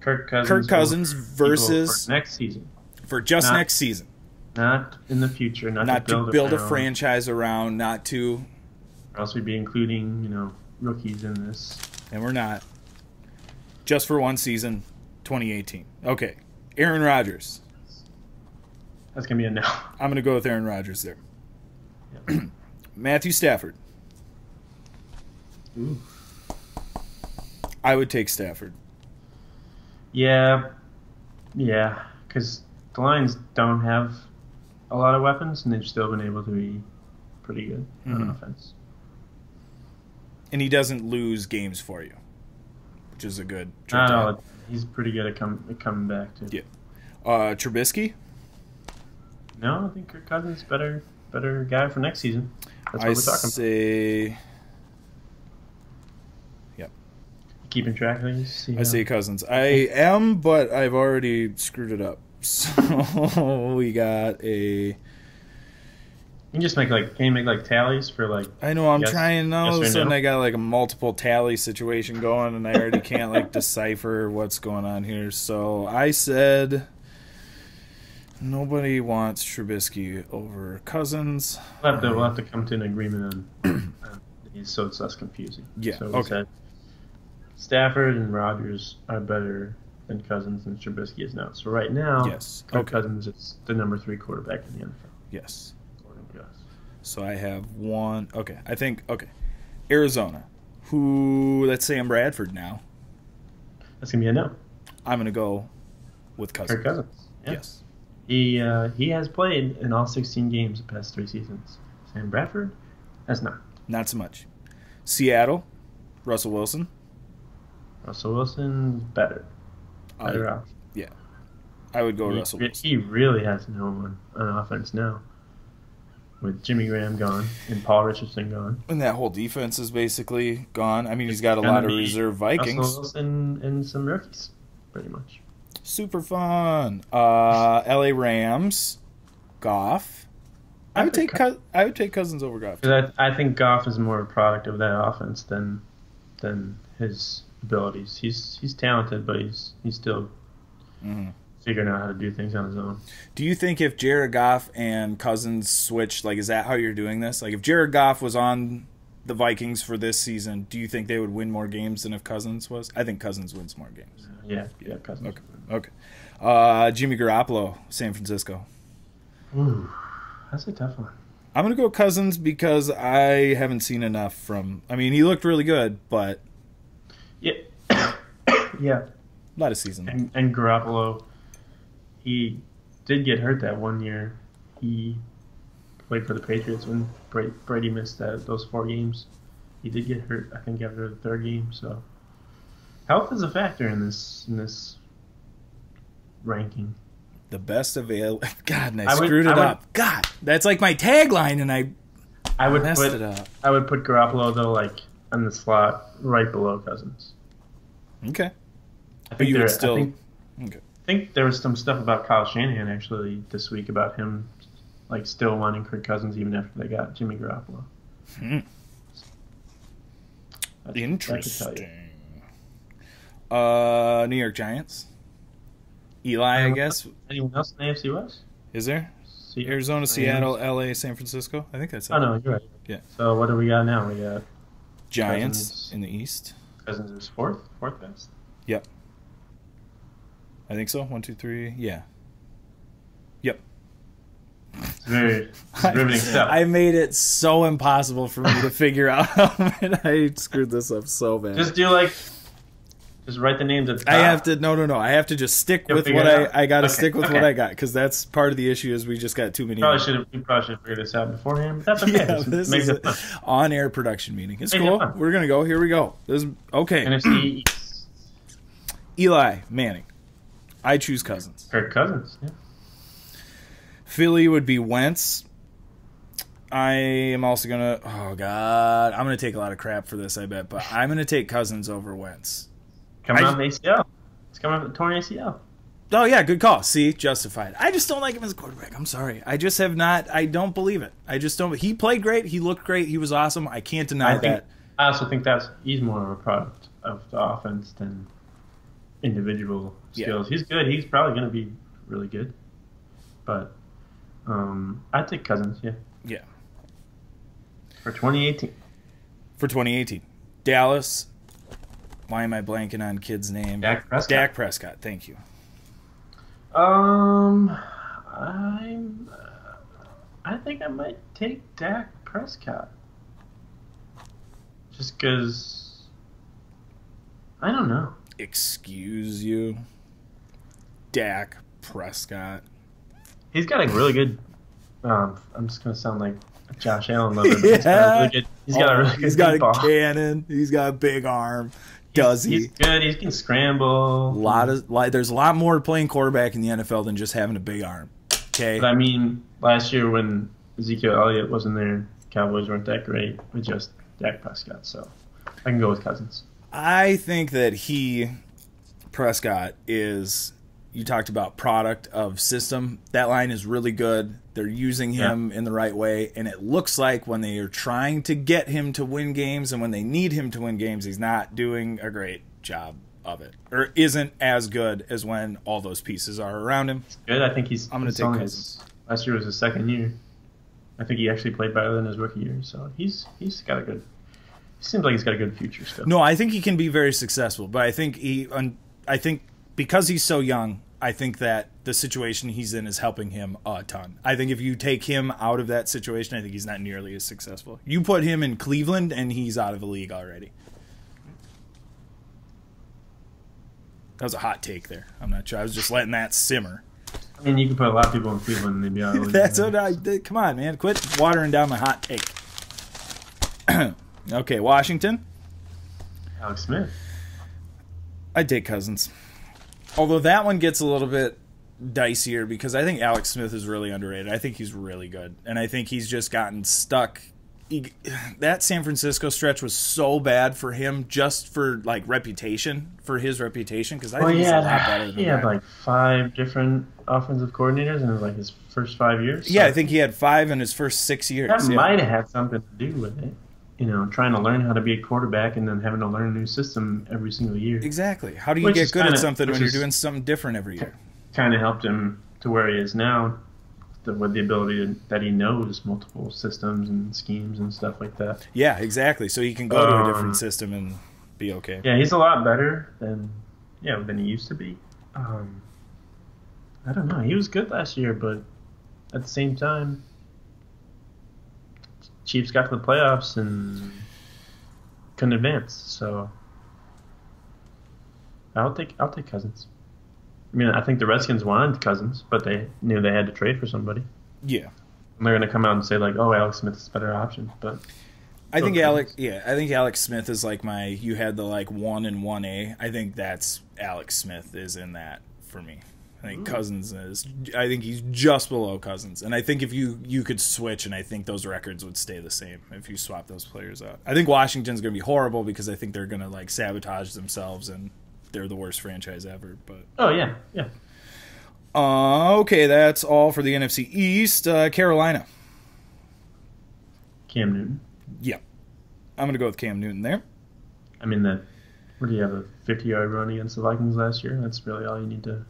Kirk Cousins. Kirk Cousins versus- for next season, for just Not- next season, not in the future. Not, not to build, to build a franchise around, not to, Or else we'd be including you know rookies in this. and we're not. Just for one season, 2018. Okay, Aaron Rodgers. That's gonna be a no. I'm going to go with Aaron Rodgers there. Matthew Stafford. Ooh. I would take Stafford. Yeah, yeah, because the Lions don't have a lot of weapons, and they've still been able to be pretty good on Mhm. offense. And he doesn't lose games for you, which is a good. I know, he's pretty good at, come, at coming back too. Yeah. Uh, Trubisky. No, I think Kirk Cousins better, better guy for next season. That's what I we're talking say. about. Keeping track of these. See I see Cousins. I am, but I've already screwed it up. So we got a can just make like can you make like tallies for like I know I'm Yes. trying now. Yes All of a sudden, no? I got like a multiple tally situation going, and I already can't like decipher what's going on here. So I said nobody wants Trubisky over Cousins. we'll have to we'll have to come to an agreement on, on these so it's less confusing. Yeah, So okay. said Stafford and Rodgers are better than Cousins and Trubisky is now. So right now, Yes. Okay. Cousins is the number three quarterback in the NFL. Yes. according to us. So I have one. Okay, I think okay. Arizona, who Let's say I'm Bradford now. That's gonna be a no. I'm gonna go with Cousins. Kirk Cousins. Yeah. Yes. He uh, he has played in all 16 games the past three seasons. Sam Bradford has not. Not so much. Seattle, Russell Wilson. Russell Wilson's better. Better I, off. Yeah. I would go he, Russell Wilson. he really has no one on offense now. With Jimmy Graham gone and Paul Richardson gone. And that whole defense is basically gone. I mean, he's got a lot of reserve Russell Vikings. Wilson and some rookies, pretty much. Super fun. Uh, L.A. Rams, Goff. I would take I would take Cousins over Goff. I, I think Goff is more a product of that offense than than his abilities. He's he's talented, but he's he's still Mhm. figuring out how to do things on his own. Do you think if Jared Goff and Cousins switched, like, is that how you're doing this? Like, if Jared Goff was on the Vikings for this season, do you think they would win more games than if Cousins was? I think Cousins wins more games. Yeah, yeah, Cousins. Okay. Okay. Uh, Jimmy Garoppolo, San Francisco. Ooh, that's a tough one. I'm gonna go Cousins because I haven't seen enough from. I mean, he looked really good, but yeah, Not a lot of season. and and Garoppolo, he did get hurt that one year. He played for the Patriots when Brady, Brady missed that those four games. He did get hurt, I think, after the third game. So health is a factor in this in this ranking. The best available. God, and I, I would- screwed it I would- up. God, that's like my tagline, and I I would messed put it up. I would put Garoppolo though like in the slot right below Cousins. Okay. I But you would there- still- I think, Okay. I think there was some stuff about Kyle Shanahan actually this week about him like still wanting Kirk Cousins even after they got Jimmy Garoppolo. Hmm. That's- that could tell you. Interesting. Uh, New York Giants. Eli, I guess. Anyone else in the AFC West? Is there See- Arizona, Rams? Seattle, L.A., San Francisco? I think that's it. Oh no, you're right. Yeah. So what do we got now? We got Giants Cousins. in the East. Cousins is fourth, fourth best. I think so. One, two, three. Yeah. Yep. It's very riveting stuff. I made it so impossible for me to figure out, and I screwed this up so bad. Just do like, just write the names at the top. I have to no no no. I have to just stick You'll with what I. I got to Okay, stick with what. I got because that's part of the issue is we just got too many. Probably should have. We probably should have figured this out beforehand. But that's okay. yeah, this makes is it on air production meeting. It's Make it cool. fun. We're gonna go. Here we go. This is, okay. NFC Eli Manning. I choose Cousins. Kirk Cousins. Yeah. Philly would be Wentz. I am also gonna. Oh God, I'm gonna take a lot of crap for this. I bet, but I'm gonna take Cousins over Wentz. Coming I- off ACL. It's coming off the torn ACL. Oh yeah, good call. See, justified. I just don't like him as a quarterback. I'm sorry. I just have not. I don't believe it. I just don't. He played great. He looked great. He was awesome. I can't deny I think. that. I also think that's he's more of a product of the offense than individual Yeah. He's good. He's probably going to be really good. But um, I take Cousins. Yeah. Yeah. For 2018. For 2018, Dallas. Why am I blanking on kid's name? Dak Prescott. Dak Prescott. Thank you. Um, I'm. Uh, I think I might take Dak Prescott. Just because. I don't know. Excuse you, Dak Prescott. He's got a really good. Um, I'm just gonna sound like Josh Allen lover. But He's got a really good. He's got a really Oh, good. He's got a cannon. He's got a big arm. Does he? He's good. He can scramble. a lot of like, there's a lot more to playing quarterback in the NFL than just having a big arm. Okay. But I mean, last year when Ezekiel Elliott wasn't there, Cowboys weren't that great with just Dak Prescott. So I can go with Cousins. I think that he, Prescott, is. You talked about product of system. That line is really good. They're using him in the right way, and it looks like when they are trying to get him to win games and when they need him to win games, he's not doing a great job of it, or isn't as good as when all those pieces are around him. Good. I think he's. I'm gonna he's take his- Last year was his second year. I think he actually played better than his rookie year, so he's he's got a good. Seems like he's got a good future still. No, I think he can be very successful, but I think he, I think because he's so young, I think that the situation he's in is helping him a ton. I think if you take him out of that situation, I think he's not nearly as successful. You put him in Cleveland, and he's out of the league already. That was a hot take there. I'm not sure. I was just letting that simmer. I mean, you can put a lot of people in Cleveland and they'd be out of the league. That's what I did. Come on, man. Quit watering down my hot take. okay, Washington. Alex Smith. I'd take Cousins. Although that one gets a little bit dicier because I think Alex Smith is really underrated. I think he's really good. And I think he's just gotten stuck. He, that San Francisco stretch was so bad for him just for like reputation, for his reputation because I Well, think he he's a lot had, better than he had like five different offensive coordinators in like his first five years. Yeah, I think he had 5 in his first 6 years. that yeah. might have had something to do with it. You know, trying to learn how to be a quarterback and then having to learn a new system every single year. Exactly. How do you Which get good at kinda- something when you're doing something different every year? Kind of helped him to where he is now, the, with the ability to, that he knows multiple systems and schemes and stuff like that. Yeah, exactly. So he can go to a Um, different system and be okay. Yeah, he's a lot better than yeah than he used to be. Um, I don't know. He was good last year, but at the same time, Chiefs got to the playoffs and couldn't advance. So I'll take I'll take Cousins. I mean, I think the Redskins wanted Cousins, but they knew they had to trade for somebody. Yeah. And they're going to come out and say like, "Oh, Alex Smith is a better option," but I think. Alex. Yeah, I think Alex Smith is like my. You had the like one and one A. I think that's Alex Smith is in that for me. I think Cousins is. I think he's just below Cousins, and I think if you you could switch, and I think those records would stay the same if you swap those players out. I think Washington's going to be horrible because I think they're going to like sabotage themselves, and they're the worst franchise ever. But oh yeah, yeah. uh, okay, that's all for the NFC East. Uh, Carolina. Cam Newton. Yeah, I'm going to go with Cam Newton there. I mean that. What do you have a 50 yard run against the Vikings last year? That's really all you need to.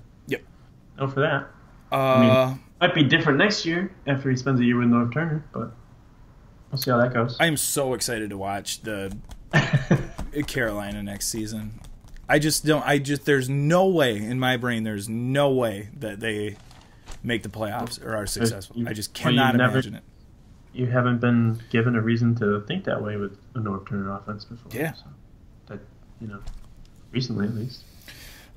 Know for that. Uh, mean- Might be different next year after he spends a year with Norv Turner, but we'll see how that goes. I am so excited to watch the Carolina next season. I just don't. I just there's no way in my brain. There's no way that they make the playoffs or are successful. you- I just well, cannot never- imagine it. you haven't been given a reason to think that way with a Norv Turner offense before. Yeah. So that you know, recently at least.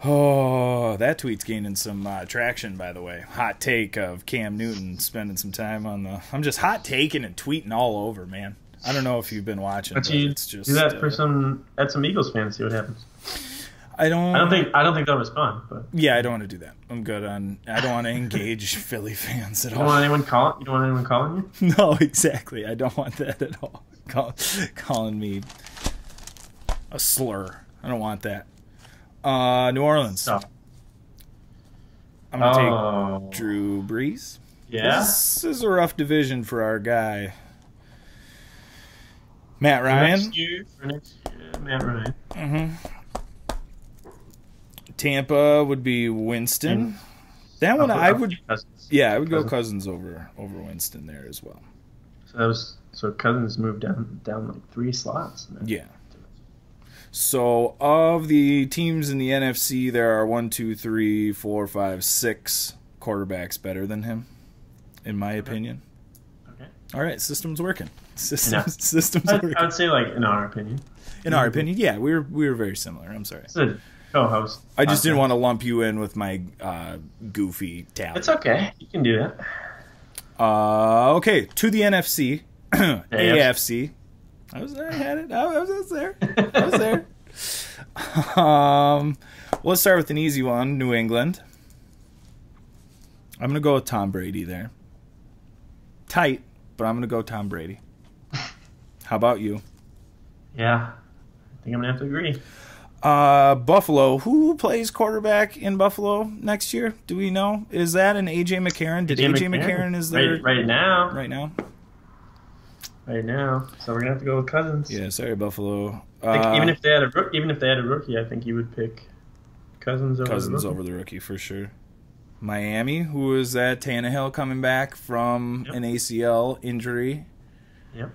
Oh, that tweet's gaining some uh, traction. By the way, hot take of Cam Newton spending some time on the. I'm just hot taking and tweeting all over, man. I don't know if you've been watching, But you it's just do that uh, for some at some Eagles fans, see what happens. I don't. I don't think I don't think they'll respond, but Yeah, I don't want to do that. I'm good on. I don't want to engage Philly fans at you all. don't want anyone calling. you don't want anyone calling you? No, exactly. I don't want that at all. Call, calling me a slur. I don't want that. Uh, New Orleans. Stop. I'm gonna Oh, take Drew Brees. yeah. This is a rough division for our guy, Matt Ryan. Next year, for next year, Matt Ryan. Mm-hmm. Tampa would be Winston. Mm. That one I'll I would. Cousins. Yeah, I would go Cousins. Cousins over over Winston there as well. So that was so Cousins moved down down like three slots. Yeah. So of the teams in the NFC, there are one, two, three, four, five, six quarterbacks better than him, in my opinion. Okay. All right, system's working. Systems, systems I, working. I would say like in our opinion. In our opinion, yeah, we were we were very similar. I'm sorry. Co-host. I just didn't want to lump you in with my uh, goofy tally. It's okay. You can do that. Uh, okay, to the NFC, AFC. I was there, I had it. I was, I was there. I was there. um, let's start with an easy one. New England. I'm gonna go with Tom Brady there. Tight, but I'm gonna go Tom Brady. How about you? Yeah. I think I'm gonna have to agree. Uh, Buffalo. Who plays quarterback in Buffalo next year? Do we know? Is that an AJ McCarron? Did AJ, McCarron, is there right, right now? right now? Right now. So we're gonna have to go with Cousins. Yeah, sorry, Buffalo. I think Uh, even if they had a even if they had a rookie, I think you would pick Cousins over Cousins the rookie. over the rookie for sure. Miami, who is that? Tannehill coming back from Yep. an ACL injury. Yep.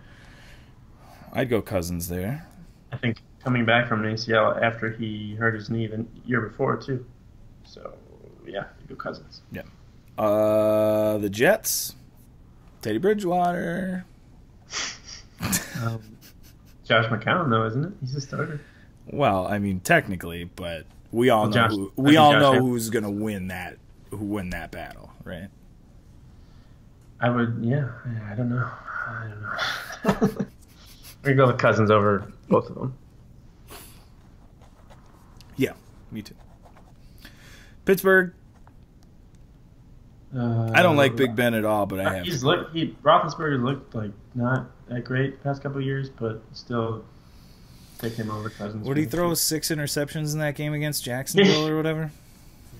I'd go Cousins there. I think coming back from an ACL after he hurt his knee the year before too. So yeah, go Cousins. Yeah. Uh, the Jets, Teddy Bridgewater. Um, Josh McCown though, isn't it? He's a starter. Well, I mean technically, but we all Well, know Josh- who, I we all Josh know who's gonna win that who win that battle, right? I would. Yeah. I don't know. I don't know. we go with Cousins over both of them. Yeah, me too. Pittsburgh. Uh, I don't like Big Ben at all, but I have He's to. looked. He Roethlisberger looked like not that great past couple of years, but still take him over Cousins. What did he throw? Six interceptions in that game against Jacksonville or whatever.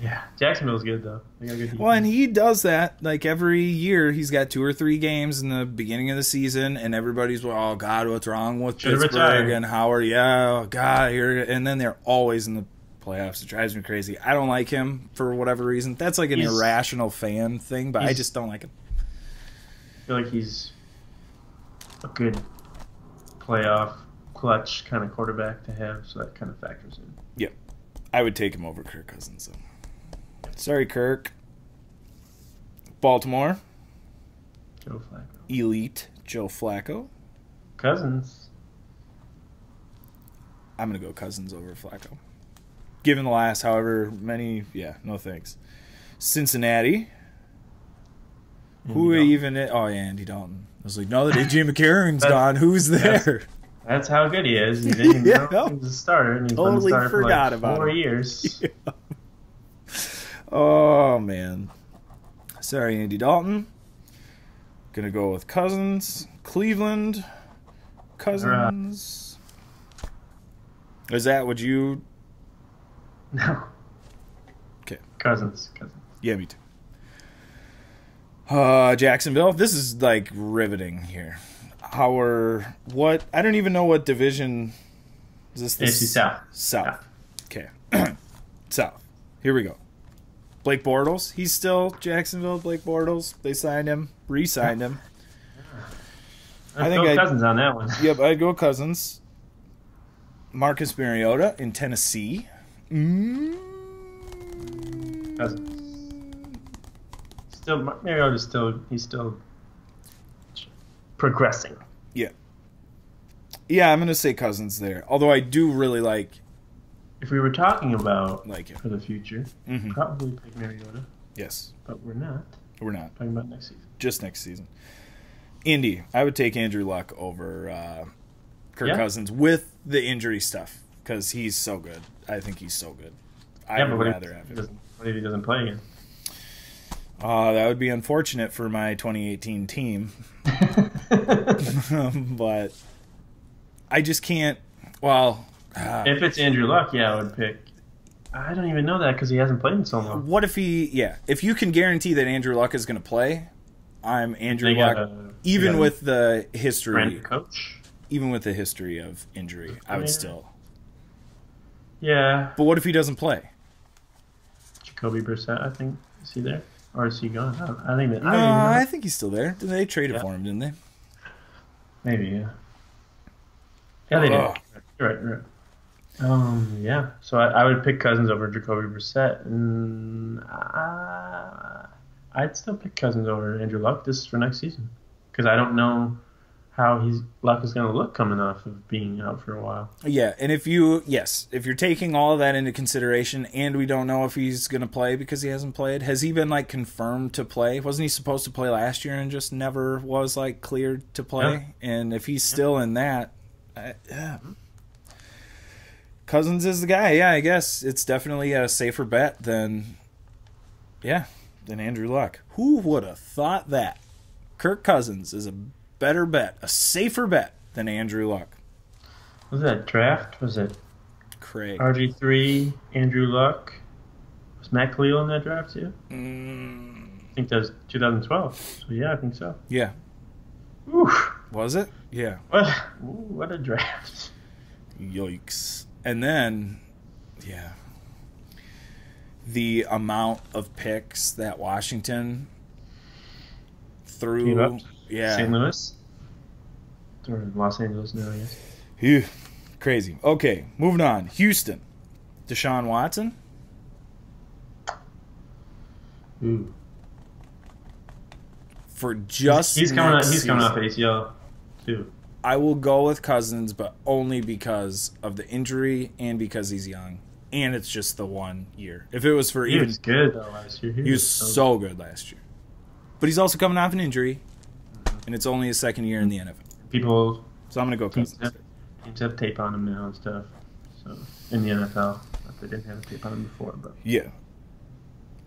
Yeah, Jacksonville's good though. They got good. Well, and he does that like every year. He's got two or three games in the beginning of the season, and everybody's well, oh God, what's wrong with Should've Pittsburgh retired. and Howard? Yeah, oh, God, here, and then they're always in the playoffs. It drives me crazy. I don't like him for whatever reason. That's like an He's- irrational fan thing, but I just don't like him. I feel like he's a good playoff clutch kind of quarterback to have, so that kind of factors in. Yep. I would take him over Kirk Cousins. Though. Sorry, Kirk. Baltimore Joe Flacco. elite Joe Flacco. Cousins. I'm gonna go Cousins over Flacco. Given the last however many, yeah, no thanks. Cincinnati. Who Andy even? Oh, yeah, Andy Dalton. I was like, no, that AJ McCarron's That's- gone. Who's that's- there? That's how good he is. He didn't Yeah. know he was a starter, and he's been Totally a starter for forgot like about four him. years. Oh man. Sorry, Andy Dalton. Gonna go with Cousins. Cleveland. Cousins. Is that what you? No. Okay. Cousins. Cousins. Yeah, me too. Uh, Jacksonville. This is like riveting here. Our what? I don't even know what division. Is this the AFC South. South. Okay. South. Here we go. Blake Bortles. He's still Jacksonville. Blake Bortles. They signed him. Re-signed him. I I think think I- Cousins on that one. Yep, I'd go Cousins. Marcus Mariota in Tennessee. Mm. Cousins. Still, Mariota's still he's still progressing. Yeah, Yeah, I'm gonna say Cousins there. Although I do really like If we were talking about like it. for the future, hmm probably pick Mariota, Yes, but we're not we're not talking about next season. just next season. Indy, I would take Andrew Luck over uh, Kirk Yeah. Cousins with the injury stuff because he's so good. I think he's so good. I yeah, would but rather have him. what if he doesn't play again? Uh, that would be unfortunate for my 2018 team, but I just can't. Well, uh, if it's Andrew Luck, yeah, I would pick. I don't even know that because he hasn't played in so long. what if he? Yeah, if you can guarantee that Andrew Luck is going to play, I'm Andrew They Luck. a- even they got a with the history, coach. even with the history of injury, I would Yeah. still. Yeah, But what if he doesn't play? Jacoby Brissett. I think is he there or is he gone? I, I think that. No, I don't. I think he's still there. Did they traded Yeah. for him? Didn't they? Maybe, yeah. Yeah, they Oh. did. You're right, you're right. Um, yeah. So I, I would pick Cousins over Jacoby Brissett, and uh, I'd still pick Cousins over Andrew Luck. This is for next season because I don't know how his Luck is going to look coming off of being out for a while. Yeah, and if you yes, if you're taking all of that into consideration, and we don't know if he's going to play because he hasn't played, has he been like confirmed to play? Wasn't he supposed to play last year and just never was like cleared to play? And if he's still in that, I, yeah. Cousins is the guy. Yeah, I guess it's definitely a safer bet than yeah than Andrew Luck. Who would have thought that? Kirk Cousins is a better bet, a safer bet than Andrew Luck. Was that draft? Was it Craig. RG three, Andrew Luck. Was Matt Kalil in that draft too? Mm, I think that was 2012. So yeah, I think so. yeah. Oof. Was it? Yeah. What? Ooh, what a draft. Yikes. And then, yeah. The amount of picks that Washington threw. Up? Yeah. St. Louis. Or Los Angeles now, I guess. Phew. Crazy. Okay, moving on. Houston. Deshaun Watson. Ooh. For just He's coming. next He's coming off season, ACL too. I will go with Cousins, but only because of the injury and because he's young. And it's just the one year. If it was for He even was good though last year. He was so good last year. But he's also coming off an injury, and it's only his second year in the NFL. people So I'm going to go Cousins. teams have tape on him now and stuff. So in the NFL, they didn't have tape on him before, but Yeah.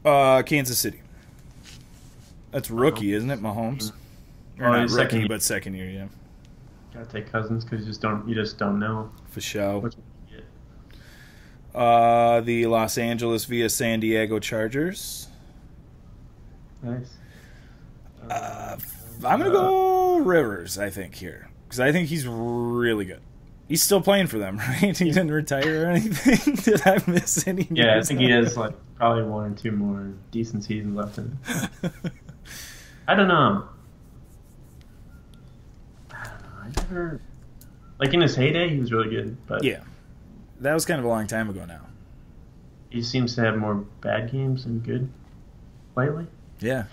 Uh, Kansas City. That's rookie, isn't it, Mahomes? Or Oh, not rookie, second but second year, yeah. gotta take Cousins because you just don't you just don't know For sure. what you get. Uh, the Los Angeles via San Diego Chargers. Nice. Uh, I'm going to go uh, Rivers, I think, here. Because I think he's really good. He's still playing for them, right? He didn't retire or anything. Did I miss any? Yeah, I think he has like probably one or two more decent seasons left in. I don't know. I don't know. I never like in his heyday he was really good, but yeah. That was kind of a long time ago now. he seems to have more bad games than good lately. Yeah.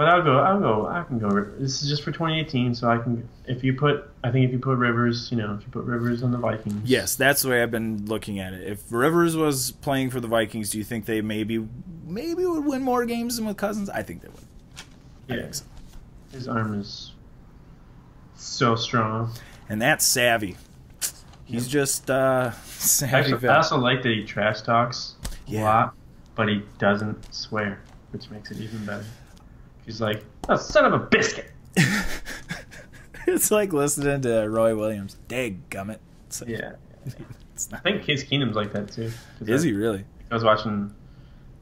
But I'll go. I'll go. I can go. This is just for 2018, so I can. If you put, I think if you put Rivers, you know, if you put Rivers on the Vikings, Yes, that's the way I've been looking at it. If Rivers was playing for the Vikings, do you think they maybe maybe would win more games than with Cousins? I think they would. Yeah, so. his arm is so strong. And that's savvy. He's just uh savvy. Actually, I also like that he trash talks Yeah. a lot, but he doesn't swear, which makes it even better. He's like, "Oh, son of a biscuit." it's like listening to Roy Williams. Dag gummit. Yeah, it's I think Case Keenum's like that too. is I- he really? I was watching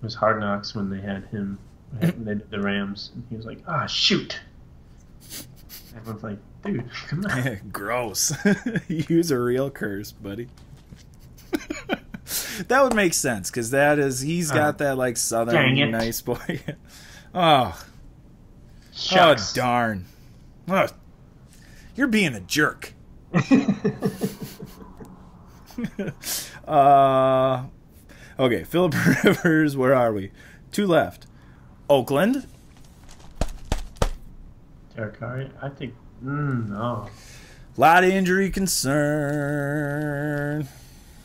it was Hard Knocks when they had him. They did the Rams, and he was like, "Ah, shoot." Everyone's like, "Dude, come on." Gross. Use a real curse, buddy. that would make sense because that is he's got Oh. that like southern nice boy. oh, Shucks. oh darn! Oh, you're being a jerk. uh, okay, Philip Rivers. Where are we? Two left. Oakland. Derek Carr, I think. Mm, no. Lot of injury concern.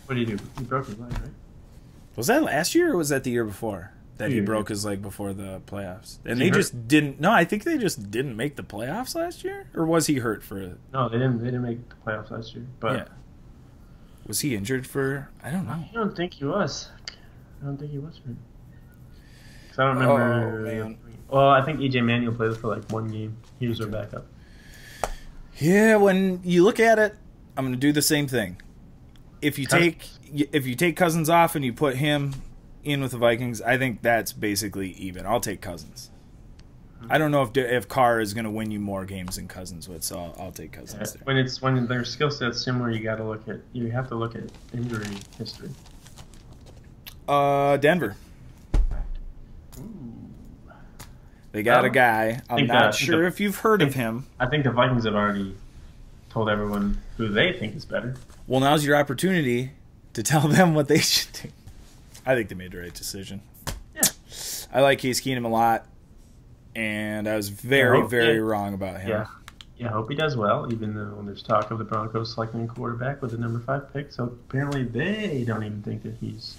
What did he do? He broke his leg, right? Was that last year or was that the year before that he broke his leg before the playoffs? And he they hurt? just didn't. No, I think they just didn't make the playoffs last year, or was he hurt for? It? No, they didn't. They didn't make the playoffs last year. But Yeah. Was he injured for? I don't know. I don't think he was. I don't think he was hurt. 'Cause I don't remember. Oh, man. Well, I think EJ Manuel played for like one game. He was their backup. Yeah, when you look at it, I'm going to do the same thing. If you Cousins. take if you take Cousins off and you put him in with the Vikings, I think that's basically even. I'll take Cousins. I don't know if if Carr is going to win you more games than Cousins would, so I'll, I'll take Cousins there. When it's when their skill sets similar, you got to look at you have to look at injury history. Uh, Denver. They got Oh. a guy. I'm not that- sure the- if you've heard of him. I think the Vikings have already told everyone who they think is better. Well, now's your opportunity to tell them what they should do. I think they made the right decision. Yeah. I like Case Keenum a lot, and I was very, I very yeah. wrong about him. Yeah. Yeah, I hope he does well, even though there's talk of the Broncos selecting a quarterback with the number five pick. So apparently they don't even think that he's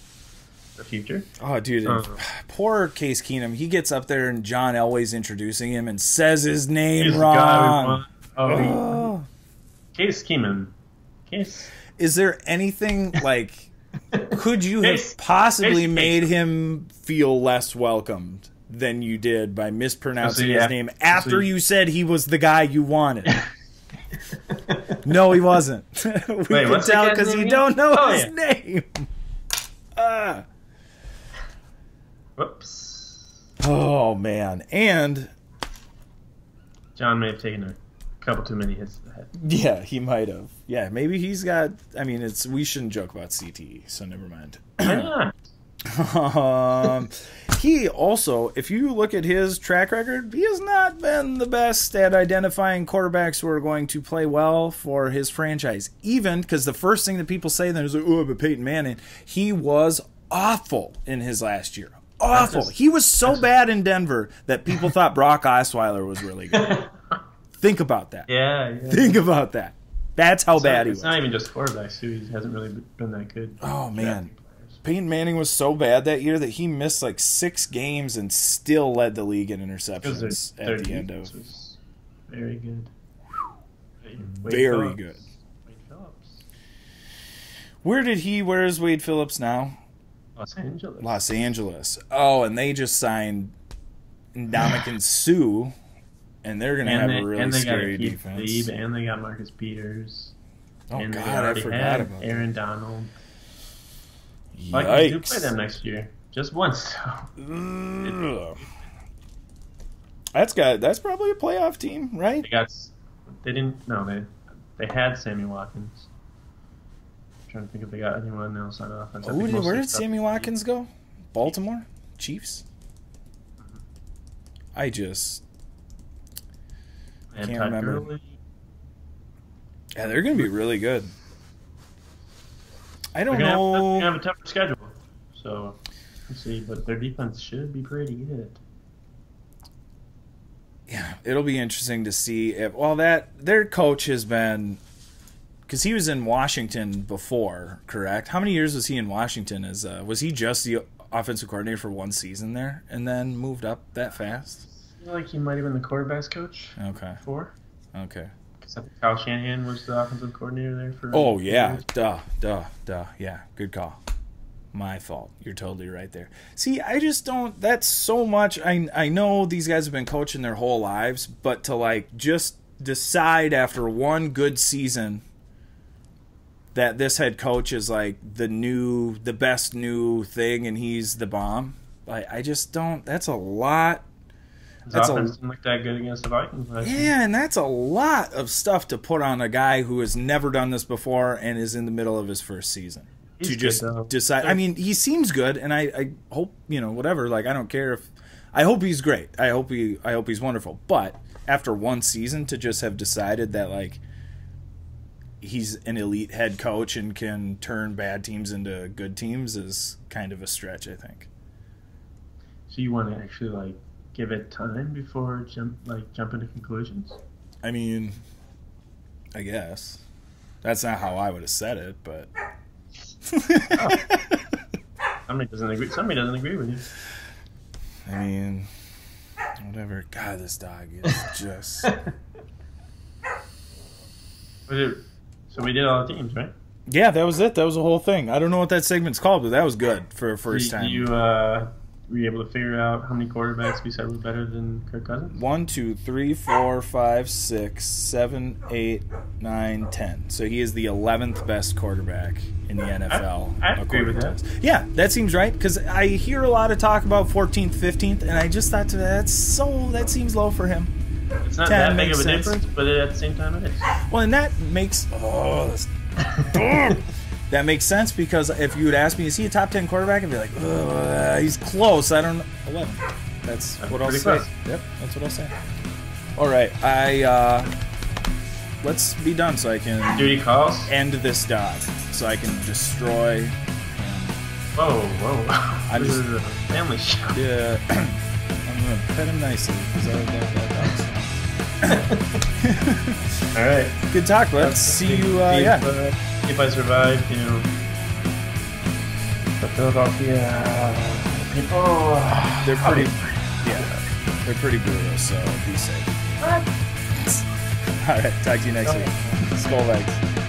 the future. Oh, dude, Uh. poor Case Keenum. He gets up there and John Elway's introducing him and says his name He's the guy we wrong. want. Oh, he- Oh. Case Keenum. Case. Is there anything like? Could you have possibly made him feel less welcomed than you did by mispronouncing So, his name after you- you said he was the guy you wanted? No, he wasn't. we Wait, can what's tell because you don't know? Oh, his yeah. name. Ah. Whoops. Oh man, and John may have taken a couple too many hits to the head. yeah, he might have. Yeah, maybe he's got. I mean, it's we shouldn't joke about CTE, so never mind. Not? um, he also, if you look at his track record, he has not been the best at identifying quarterbacks who are going to play well for his franchise. Even because the first thing that people say then is like, "Oh, but Peyton Manning," he was awful in his last year. Awful. just- He was so bad in Denver that people thought Brock Osweiler was really good. Think about that. Yeah, yeah. Think about that. That's how It's not- bad he it's was. not even just quarterbacks too. He hasn't really been that good. Oh man. Peyton Manning was so bad that year that he missed like six games and still led the league in interceptions at the end of. was very good. Wade Very Phillips. good. Wade Phillips. Where did he? Where is Wade Phillips now? Los Angeles. Los Angeles. Oh, and they just signed Ndamukong Suh, and they're gonna and have they, a really and they scary defense. Lee, and they got Marcus Peters. oh and they God, I forgot had about that. Aaron Donald. Vikings do play them next year, just once. That's got. That's probably a playoff team, right? they got. They didn't. No, they they had Sammy Watkins. I'm trying to think if they got anyone else on offense. I think did, where did Sammy Watkins go? Baltimore? Chiefs? I just And can't remember. Gurley. yeah, they're gonna be really good. I They're don't gonna, have, they're know. gonna have a tougher schedule. So let's see, but their defense should be pretty good. Yeah, it'll be interesting to see if well that their coach has been because he was in Washington before, correct? How many years was he in Washington? As uh, was he just the offensive coordinator for one season there and then moved up that fast? I like he might have been the quarterbacks coach Okay, before. okay. Think Kyle Shanahan was the offensive coordinator there for. Oh yeah, duh, duh, duh. Yeah, good call. My fault. You're totally right there. See, I just don't. That's so much. I I know these guys have been coaching their whole lives, but to like just decide after one good season that this head coach is like the new, the best new thing, and he's the bomb. I I just don't. That's a lot His That's a- didn't look that good against the Vikings last year. Yeah, and that's a lot of stuff to put on a guy who has never done this before and is in the middle of his first season. He's to just though. decide. I mean, he seems good, and I, I hope you know whatever. Like, I don't care if I hope he's great. I hope he, I hope he's wonderful. But after one season, to just have decided that like he's an elite head coach and can turn bad teams into good teams is kind of a stretch. I think. So you want to actually like give it time before jump like jumping to conclusions? I mean, I guess that's not how I would have said it, but. Somebody doesn't agree. Somebody doesn't agree with you. I mean, whatever. God, this dog is just. So we did all the teams, right? yeah, that was it. That was the whole thing. I don't know what that segment's called, but that was good for a first time. you uh, were you able to figure out how many quarterbacks we said were better than Kirk Cousins? One, two, three, four, five, six, seven, eight, nine, ten. So he is the eleventh best quarterback in the NFL. I agree with that. Yeah, that seems right because I hear a lot of talk about 14th, 15th, and I just thought that's so that seems low for him. It's not 10 that big of a sense. difference, but at the same time, it is. Well, and that makes oh, that makes sense because if you would ask me, is he a top ten quarterback? I'd be like, "Ugh, he's close. I don't know. eleven. That's That's what I'll say. close. Yep, that's what I'll say. All right, I uh, let's be done so I can Duty calls. end this dog, so I can destroy. And, Whoa, whoa! I'm this just- is a family show. yeah, I'm gonna pet him nicely because I love that dog. All right. Good talk. Let's see you. Uh, yeah. If I survive, you know, the Philadelphia people. They're pretty, yeah, they're pretty brutal. So be safe. All right, talk to you next week. Skull legs.